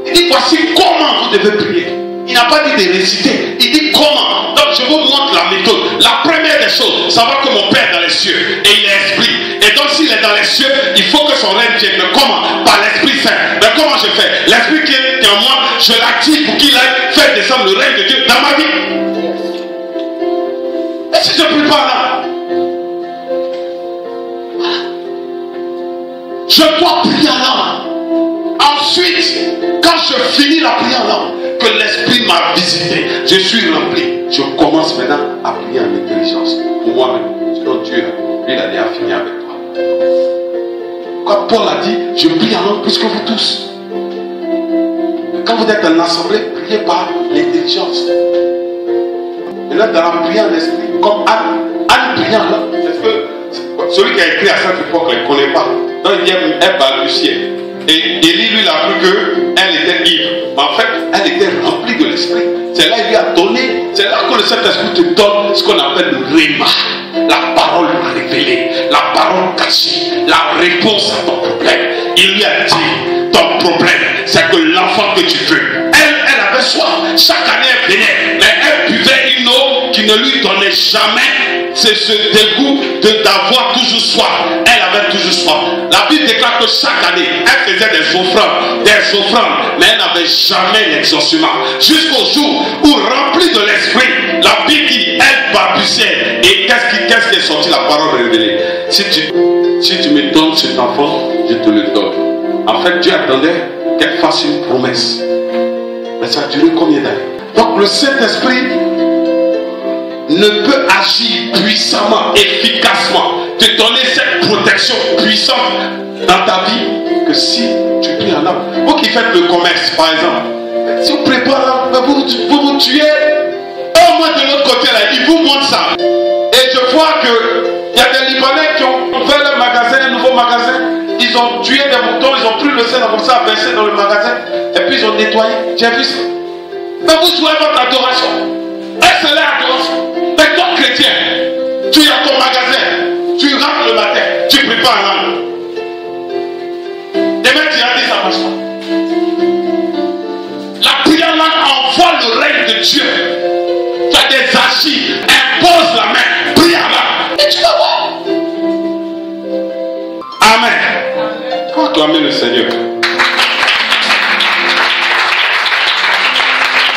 A: Il dit voici comment vous devez prier. Il n'a pas dit de réciter, il dit comment. Donc je vous montre la méthode. La première des choses, savoir que mon Père est dans les cieux et il est esprit. Et donc s'il est dans les cieux, il faut que son règne vienne. Mais comment? Par l'Esprit Saint. Mais comment je fais? L'Esprit qui est en moi, je l'active pour qu'il aille faire descendre le règne de Dieu dans ma vie. Et si je ne prie pas là? Je dois prier en langue. Ensuite, quand je finis la prière en langue, que l'Esprit m'a visité, je suis rempli. Je commence maintenant à prier en intelligence pour moi-même. Sinon, Dieu, il a déjà fini avec toi. Quand Paul a dit, je prie en langue plus que vous tous. Quand vous êtes en assemblée, priez par l'intelligence. Et là, dans la prière en esprit, comme Anne, Anne en langue. Parce que celui qui a écrit à cette époque ne connaît pas. Donc il dit, elle balbutiait. Et Élie, lui, a cru qu'elle était ivre. Mais en fait, elle était remplie de l'esprit. C'est là qu'il lui a donné, c'est là que le Saint-Esprit te donne ce qu'on appelle le réma. La parole révélée, la parole cachée, la réponse à ton problème. Il lui a dit, ton problème, c'est que l'enfant que tu veux, elle, elle avait soif. Chaque année, elle venait, mais elle buvait une eau qui ne lui donnait jamais c'est ce dégoût de d'avoir toujours soif. La Bible déclare que chaque année, elle faisait des offrandes, des offrandes, mais elle n'avait jamais l'exaucement. Jusqu'au jour où, remplie de l'esprit, la Bible dit, elle balbutiait. Et qu'est-ce qui, est sorti? La parole révélée si tu, si tu me donnes cet enfant, je te le donne. En fait, Dieu attendait qu'elle fasse une promesse. Mais ça a duré combien d'années? Donc le Saint-Esprit ne peut agir puissamment, efficacement, te donner cette protection puissante dans ta vie que si tu pries en langue. Vous qui faites le commerce, par exemple, si vous préparez, vous, vous vous tuez. Au moins de l'autre côté, là, ils vous montrent ça. Et je vois que il y a des Libanais qui ont ouvert le magasin, un nouveau magasin. Ils ont tué des moutons, ils ont pris le sang comme ça, versé dans le magasin. Et puis ils ont nettoyé. J'ai vu ça. Mais vous jouez votre adoration. Est-ce que l'adoration tu es à ton magasin, tu rentres le matin, tu prépares langue. Demain, tu as dit ça marche pas. La prière langue envoie le règne de Dieu. Tu as des archives, impose la main, prie en langue. Et tu vas voir. Amen. Acclamer le Seigneur.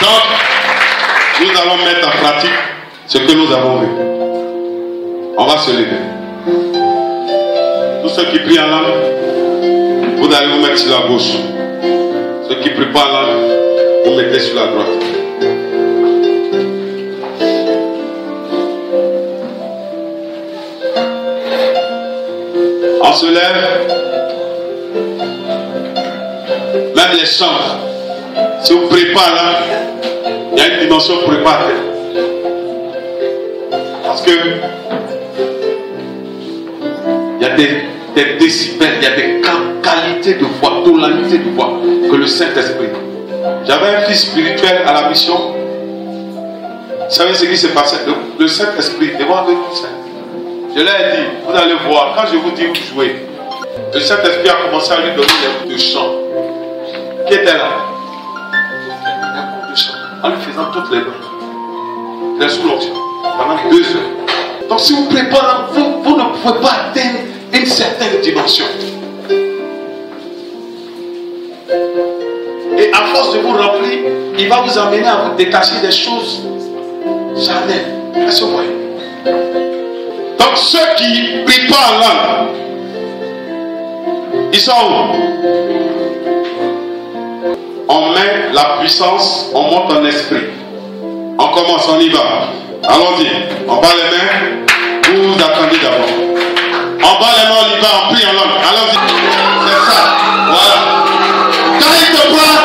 A: Donc, nous allons mettre en pratique ce que nous avons vu. On va se lever. Tous ceux qui prient en vous allez vous mettre sur la gauche. Ceux qui prient pas en langue, vous mettez sur la droite. On se lève. Même les chambres. Si vous préparez il y a une dimension préparée. Parce que il y a des, des décibels, il y a des qualités de voix, tonalités de voix que le Saint-Esprit. J'avais un fils spirituel à la mission. Vous savez ce qui s'est passé Le, Saint-Esprit, devant eux tout ça. Je leur ai dit, vous allez voir, quand je vous dis vous jouez, le Saint-Esprit a commencé à lui donner des coups de chant. Qui était là? Des coups de chant. En lui faisant toutes les notes. Il est sous l'onction. Pendant deux heures. Donc si vous préparez, vous, vous ne pouvez pas atteindre une certaine dimension. Et à force de vous remplir, il va vous amener à vous détacher des choses charnelles. Est-ce que Donc ceux qui en langue, ils sont où? On met la puissance, on monte en esprit. On commence, on y va. Allons-y. On bat les mains. Vous attendez d'abord. On bat les mains, on y va, on prie en langue. Allons-y. C'est ça. Voilà. Quand il te prend,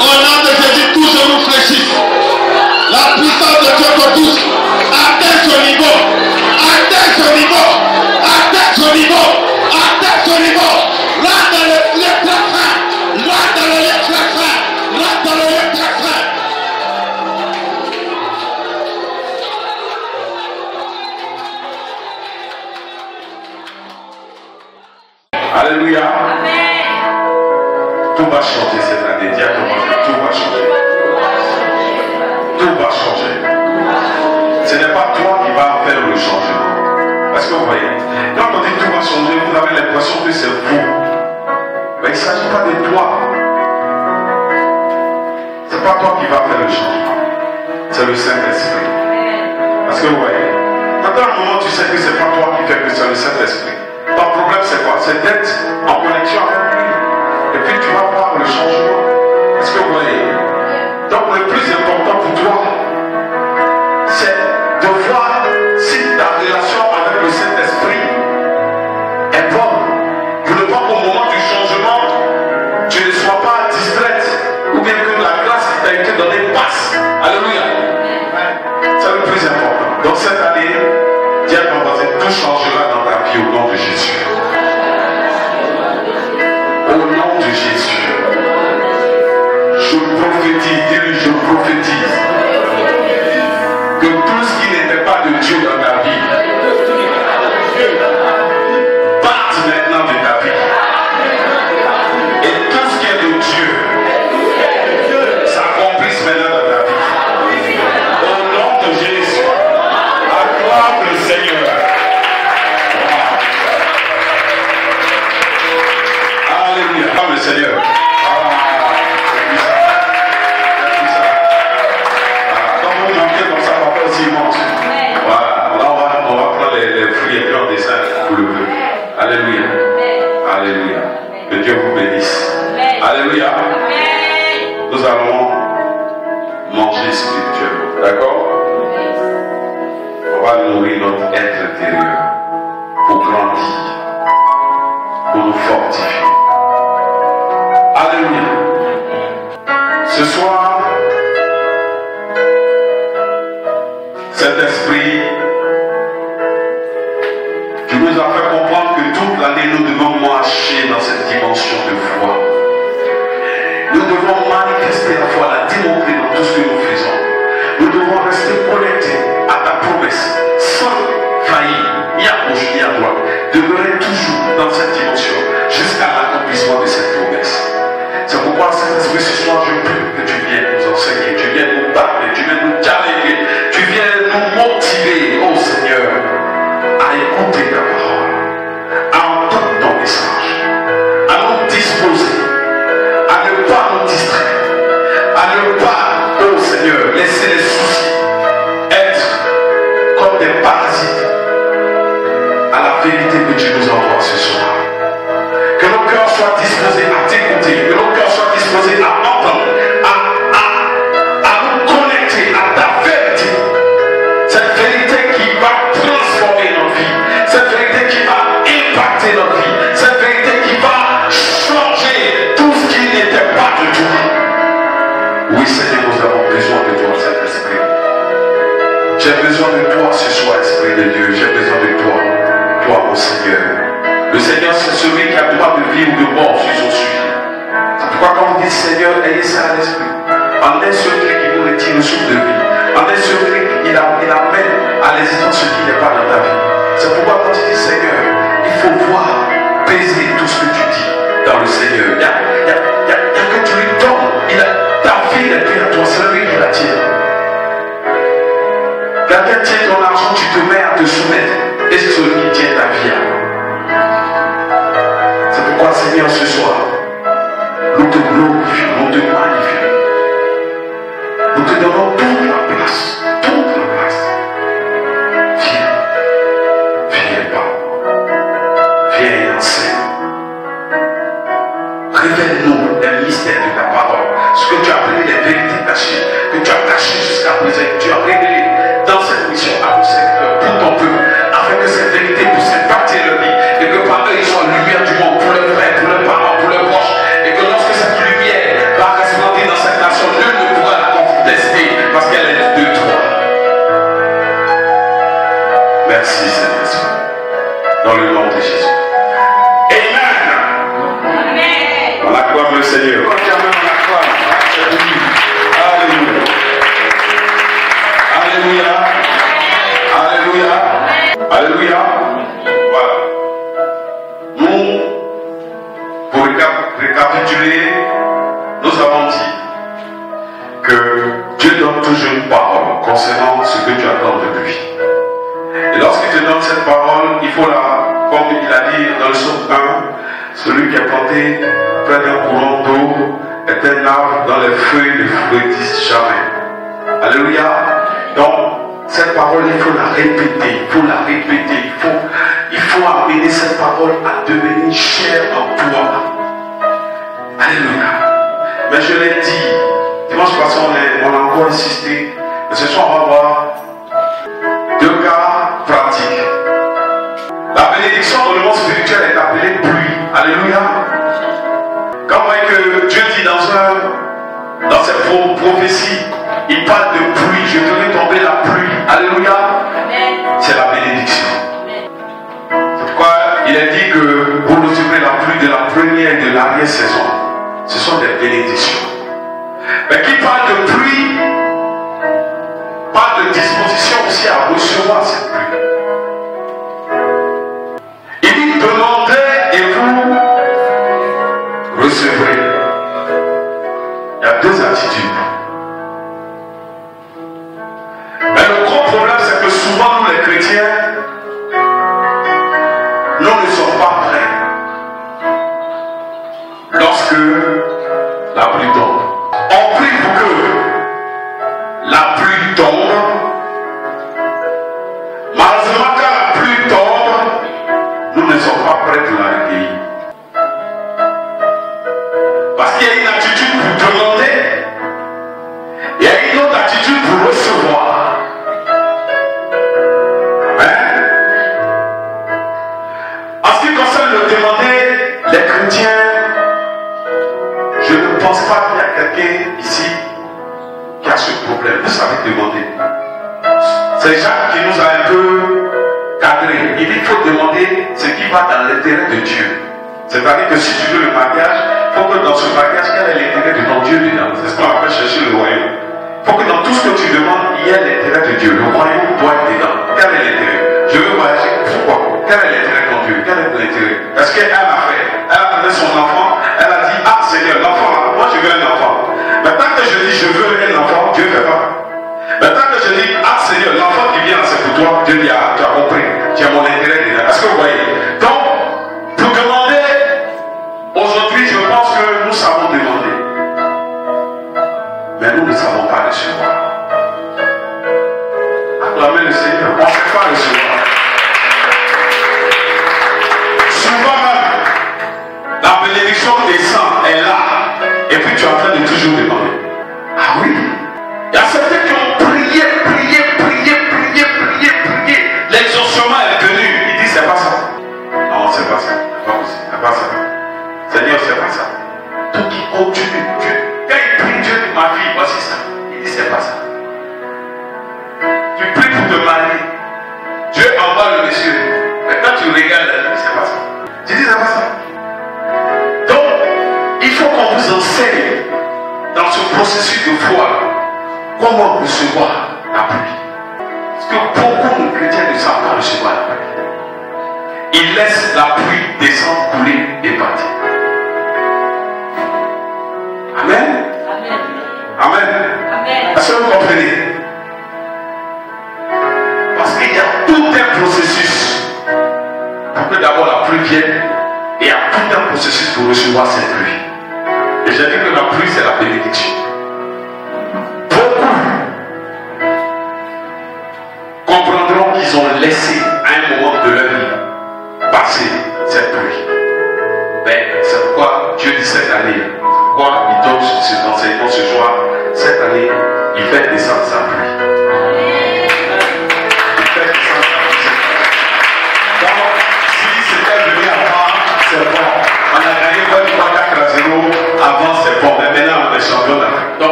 A: au nom de Jésus, tous genoux fléchissent. La puissance de Dieu te touche. Atteins ce niveau. Atteins ce niveau. Atteins ce niveau. Atteins ce niveau.
C: Saint-Esprit. Parce que vous voyez, quand un moment tu sais que ce n'est pas toi qui fais que c'est le Saint-Esprit, ton problème c'est quoi? C'est d'être en connexion avec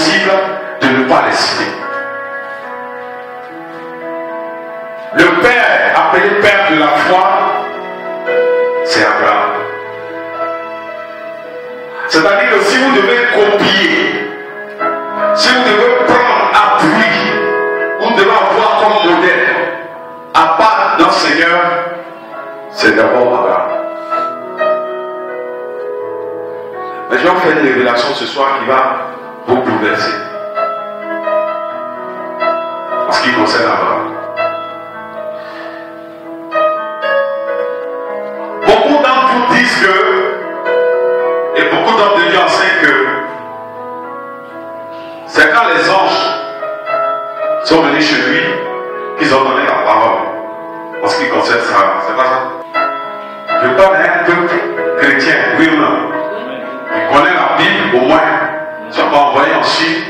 C: de ne pas les
A: citer. Le père, appelé père de la foi, c'est Abraham. C'est-à-dire que si vous devez copier, si vous devez prendre appui, vous devez avoir comme modèle, à part dans Seigneur, c'est d'abord Abraham. Mais je vais vous faire une révélation ce soir qui va vous bouleversez. En ce qui concerne la parole. Beaucoup d'entre vous disent que, et beaucoup d'entre vous enseignent que, c'est quand les anges sont venus chez lui qu'ils ont donné la parole. En ce qui concerne ça, c'est pas ça? Je parle à un peuple chrétien, oui ou non, qui connaît la Bible au moins. Dieu m'a envoyé en Chine,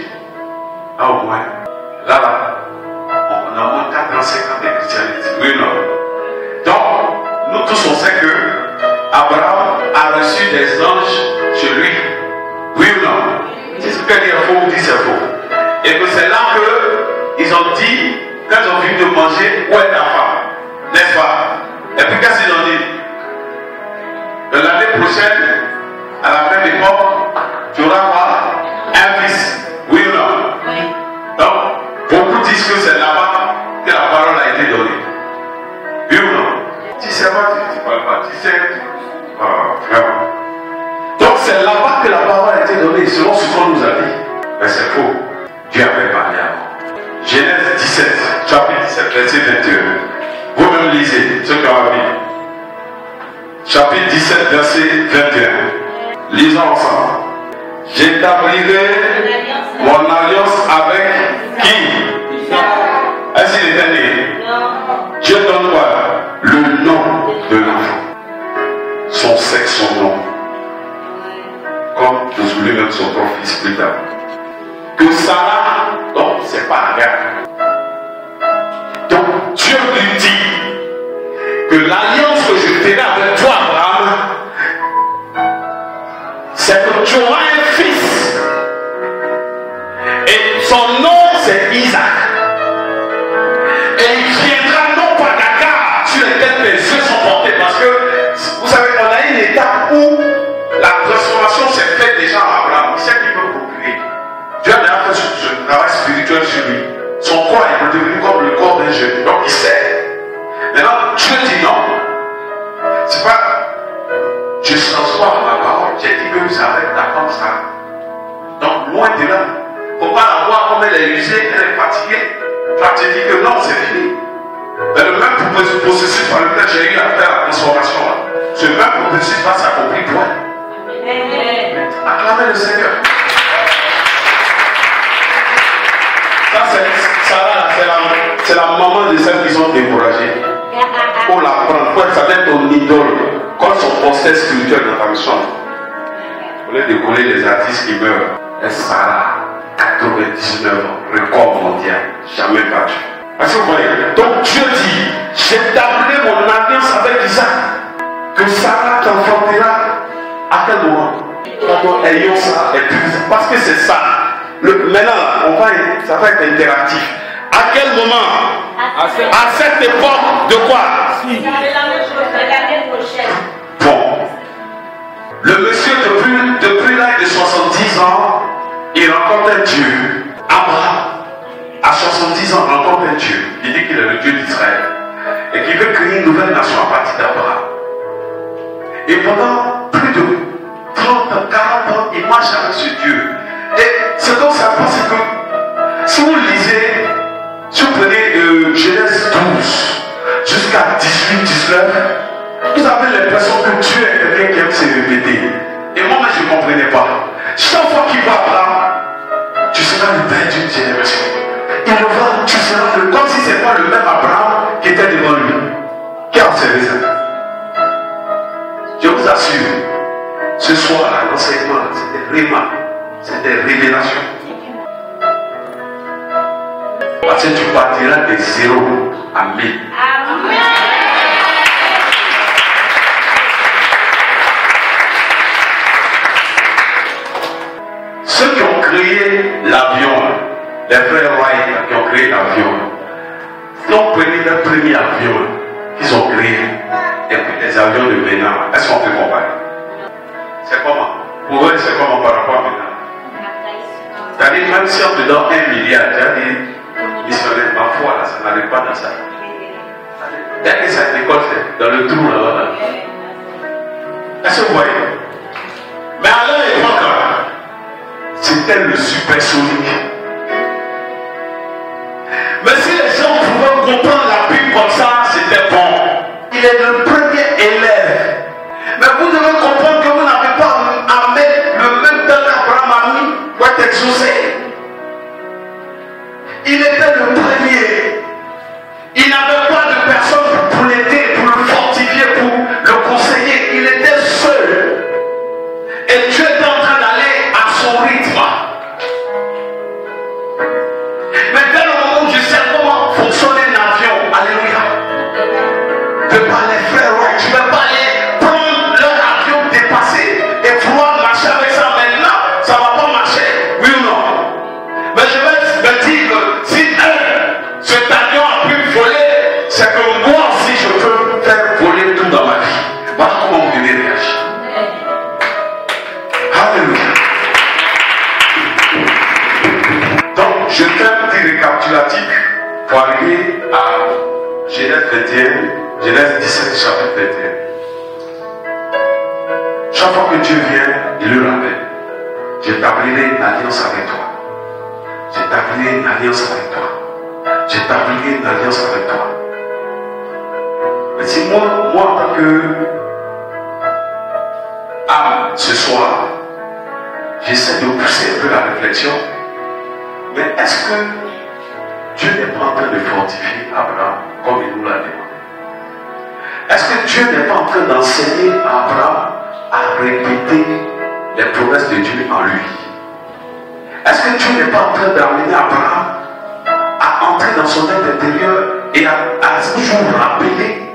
A: à Rouen. Là, là, on a moins 450 ans de christianité. Oui, non. Donc, nous tous, on sait que Abraham a reçu des anges chez lui. Oui ou non? C'est ce que dit faux ou dit c'est faux. Et que c'est là que ils ont dit, quand ils ont vu de manger, où est ta femme? N'est-ce pas? Et puis qu'est-ce qu'ils ont dit? L'année prochaine, à la même époque, tu auras Ah, vraiment. Donc, c'est là-bas que la parole a été donnée, selon ce qu'on nous a dit. Mais c'est faux. Dieu avait parlé avant. Genèse 17, chapitre 17, verset 21. Vous-même lisez, ceux qui ont envie. Chapitre 17, verset 21. Lisons ensemble. J'établirai mon alliance avec qui? Sexe, son nom. Comme Josué même son propre fils plus tard. Que Sarah, donc c'est pas Agar. Donc Dieu lui dit que l'alliance que je ferai avec toi, Abraham, c'est que tu auras processus par lequel j'ai eu à faire la transformation, ce même processus va s'accomplir toi. Acclamez le Seigneur. Ça, c'est Sarah, c'est la, c'est la maman de celles qui sont découragées. Pour la prendre, pour ça être ton idole, comme son poster spirituel dans ta mission. Vous voulez décoller les artistes qui meurent. Et Sarah, 99 ans, record mondial, jamais battu. Est-ce que vous voyez Donc Dieu dit, j'établis mon alliance avec Isaac, que Sarah t'enfantera à quel moment Quand ayons ça, et puis, parce que c'est ça. Le, maintenant, on va, ça va être interactif. À quel moment? À cette époque de quoi? Bon. Le monsieur, depuis, depuis l'âge de 70 ans, il rencontre un Dieu. Abraham, à 70 ans, rencontre un Dieu. Il dit qu'il est le Dieu d'Israël. Et qu'il veut créer une nouvelle nation à partir d'Abraham. Et pendant plus de 30 ans, 40 ans, il marche avec ce Dieu. Et ce ça passe, c'est que si vous lisez, si vous prenez de Genèse 12 jusqu'à 18, 19, vous avez l'impression que Dieu est quelqu'un qui aime se répéter. Et moi, je ne comprenais pas. Chaque fois qu'il va Abraham, tu seras le père d'une génération. Tu seras le. Comme si ce n'était pas le même Abraham qui était devant lui. Qui a observé ça Je vous assure, ce soir, l'enseignement, c'était Réma. C'était révélation. Parce que tu partiras de zéro à mille. Ceux les frères Wright qui ont créé l'avion, ils ont pris le premier avion qu'ils ont créé, et puis les avions de maintenant, est-ce qu'on peut comparer? C'est comment? Pour eux, c'est comment par rapport à maintenant C'est-à-dire, même si on te donne un milliard, tu as dit, missionnaire, ma foi, là, ça n'arrive pas dans ça. Dès que ça décolle, c'est dans le trou là-bas. Là. Est-ce que vous voyez? Mais à leur époque, c'était le supersonique. Gens pouvaient 17, chapitre 21. Chaque fois que Dieu vient, il le rappelle. Je t'appellerai une alliance avec toi. Je t'appellerai une alliance avec toi. Je t'appellerai une alliance avec toi. Mais si moi, moi, en tant que âme, ce soir, j'essaie de pousser un peu la réflexion, mais est-ce que Dieu n'est pas en train de fortifier Abraham comme il nous l'a demandé est-ce que Dieu n'est pas en train d'enseigner à Abraham à répéter les promesses de Dieu en lui? Est-ce que Dieu n'est pas en train d'amener Abraham à entrer dans son être intérieur et à, à toujours rappeler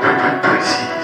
A: précise.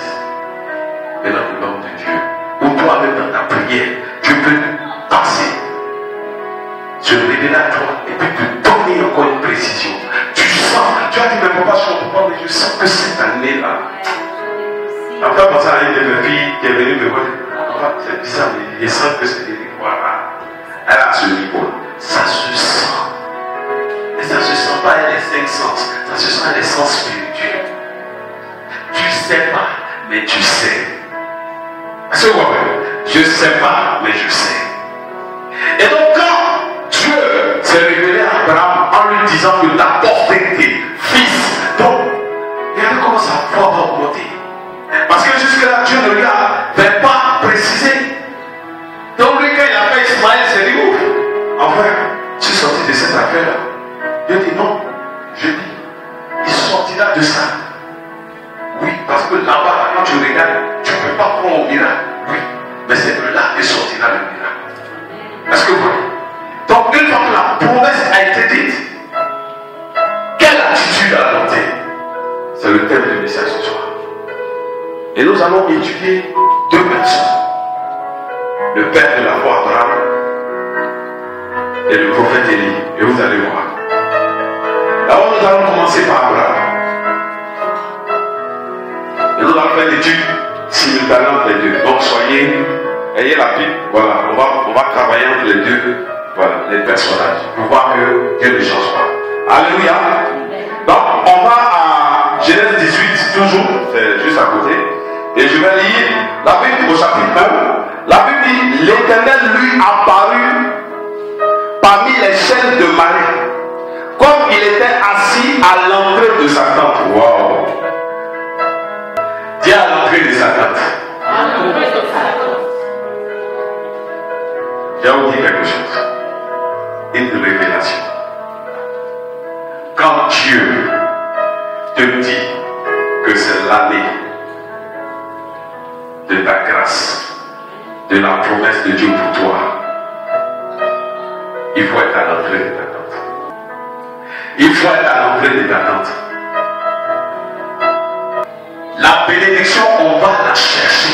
A: bénédiction, on va la chercher.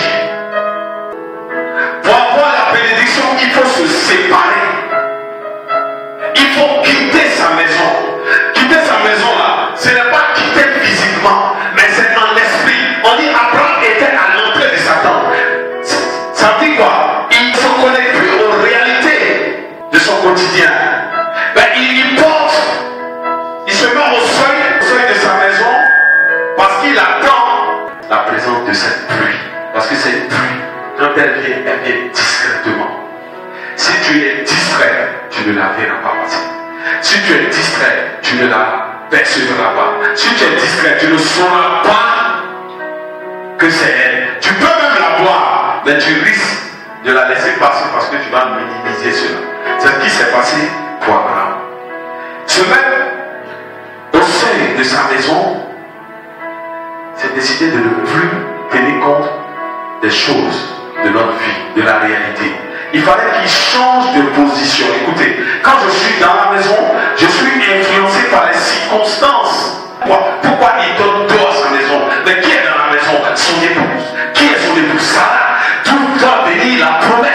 A: Si tu es distrait, tu ne la percevras pas. Si tu es distrait, tu ne sauras pas que c'est elle. Tu peux même la voir, mais tu risques de la laisser passer parce que tu vas minimiser cela. C'est ce qui s'est passé pour Abraham. Ce même, au sein de sa maison, s'est décidé de ne plus tenir compte des choses de notre vie, de la réalité il fallait qu'il change de position. Écoutez, quand je suis dans la maison, je suis influencé par les circonstances. Pourquoi, Pourquoi il donne dos à sa maison? Mais qui est dans la maison? Son épouse. Qui est son épouse? Sarah. Tout le temps béni la promesse.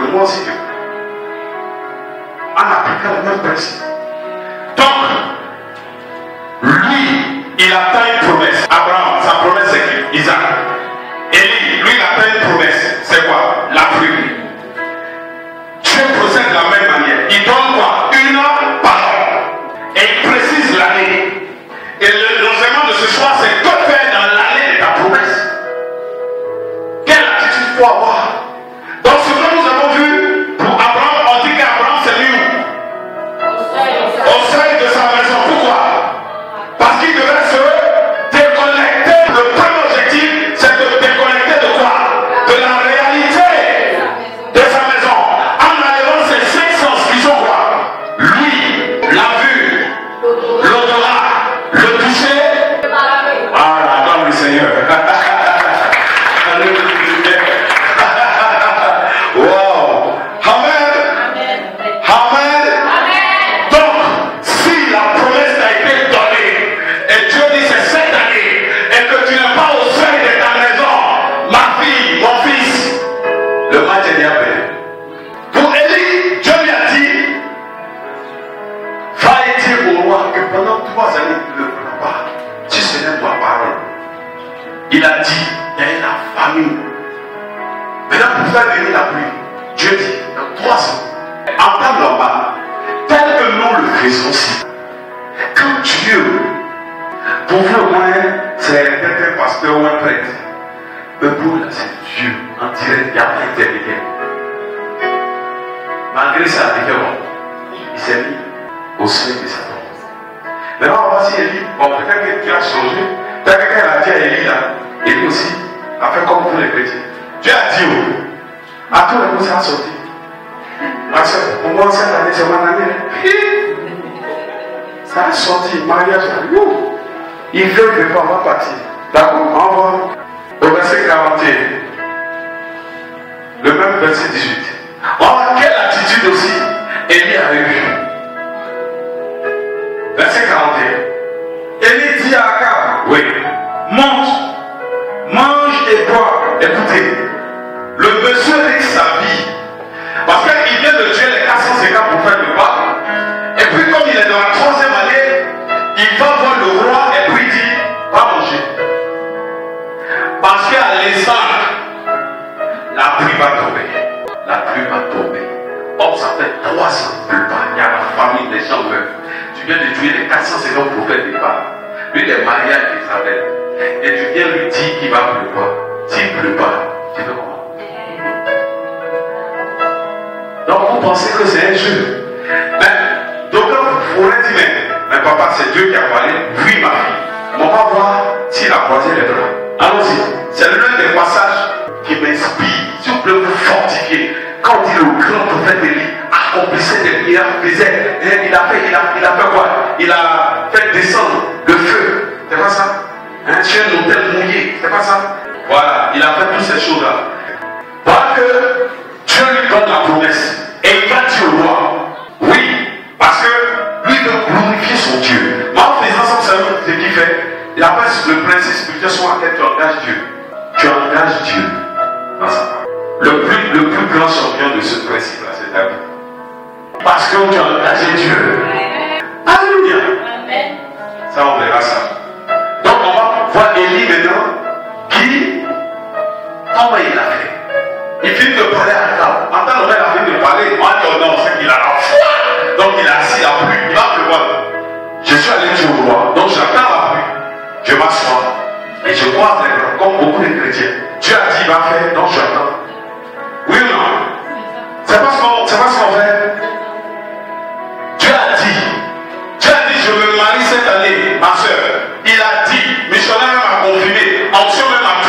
A: le mot aussi en appliquant le même principe. Donc, lui, il attend une promesse. Abraham au sein de Satan. Maintenant, on va voir si Élie, bon, peut-être que tu as changé. Peut-être que quelqu'un a dit à Élie, là, Élie aussi a fait comme tous les chrétiens. Tu as dit, oh, à tout le monde, ça a sorti. Parce que pour moi, cette année, c'est mon année. Ça a sorti, mariage, ouh. Il veut que pas, on va partir. D'accord, on va au verset 41. Le même verset 18. On voit quelle attitude aussi Élie a eu. Écoutez, le monsieur risque sa vie. Parce qu'il vient de tuer les 450 pour faire le pas. Et puis comme il est dans la troisième année, il va voir le roi et puis il dit, va manger. Parce qu'à l'Esar, la pluie va tomber. La pluie va tomber. Or, ça fait 300 pluies Il y a la famille des gens meurent. Tu viens de tuer les 450 prophètes de pas. Lui, il est marié à Isabelle. Et tu viens lui dire qu'il va pleuvoir. S'il ne pleut pas, tu fais comment Donc vous pensez que c'est un jeu. Mais, donc vous pourrez dire, mais, mais papa, c'est Dieu qui a parlé. Oui, ma fille. On va voir s'il a croisé les bras. Allons-y. C'est l'un des passages qui m'inspire. S'il vous plaît, vous fortifier. Quand on dit le grand prophète Élie accomplissait des miracles, il a fait, il a, il fait quoi? Il a fait descendre le feu. C'est pas ça? Un chien hôtel mouillé. C'est pas ça? Voilà, il a fait toutes ces choses-là. Voilà que Dieu lui donne la promesse. Et il va dire au roi, oui, parce que lui veut glorifier son Dieu. Mais en faisant ça, vous savez ce qu'il fait? Il appelle le principe spirituel soit que tu engages Dieu. Tu engages Dieu dans sa part. Le plus, le plus grand champion de ce principe-là, c'est David. Parce que tu as engagé Dieu. Alléluia. Ça, on verra ça. Donc, on va voir Élie maintenant qui, Comment il a fait Il finit de parler à Akab. En tant que a fini de parler, on dit non, c'est qu'il a la foi. Donc il a assis la pluie, il va pleuvoir. Je suis allé sur le roi, donc j'attends la pluie. Je m'assois et je croise les bras, comme beaucoup de chrétiens. Dieu a dit, il va faire, donc j'attends. Oui ou non? C'est pas ce qu'on qu fait. Dieu a dit, Dieu a dit, je me marie cette année, ma soeur. Il a dit, missionnaire m'a confirmé, ancien même m'a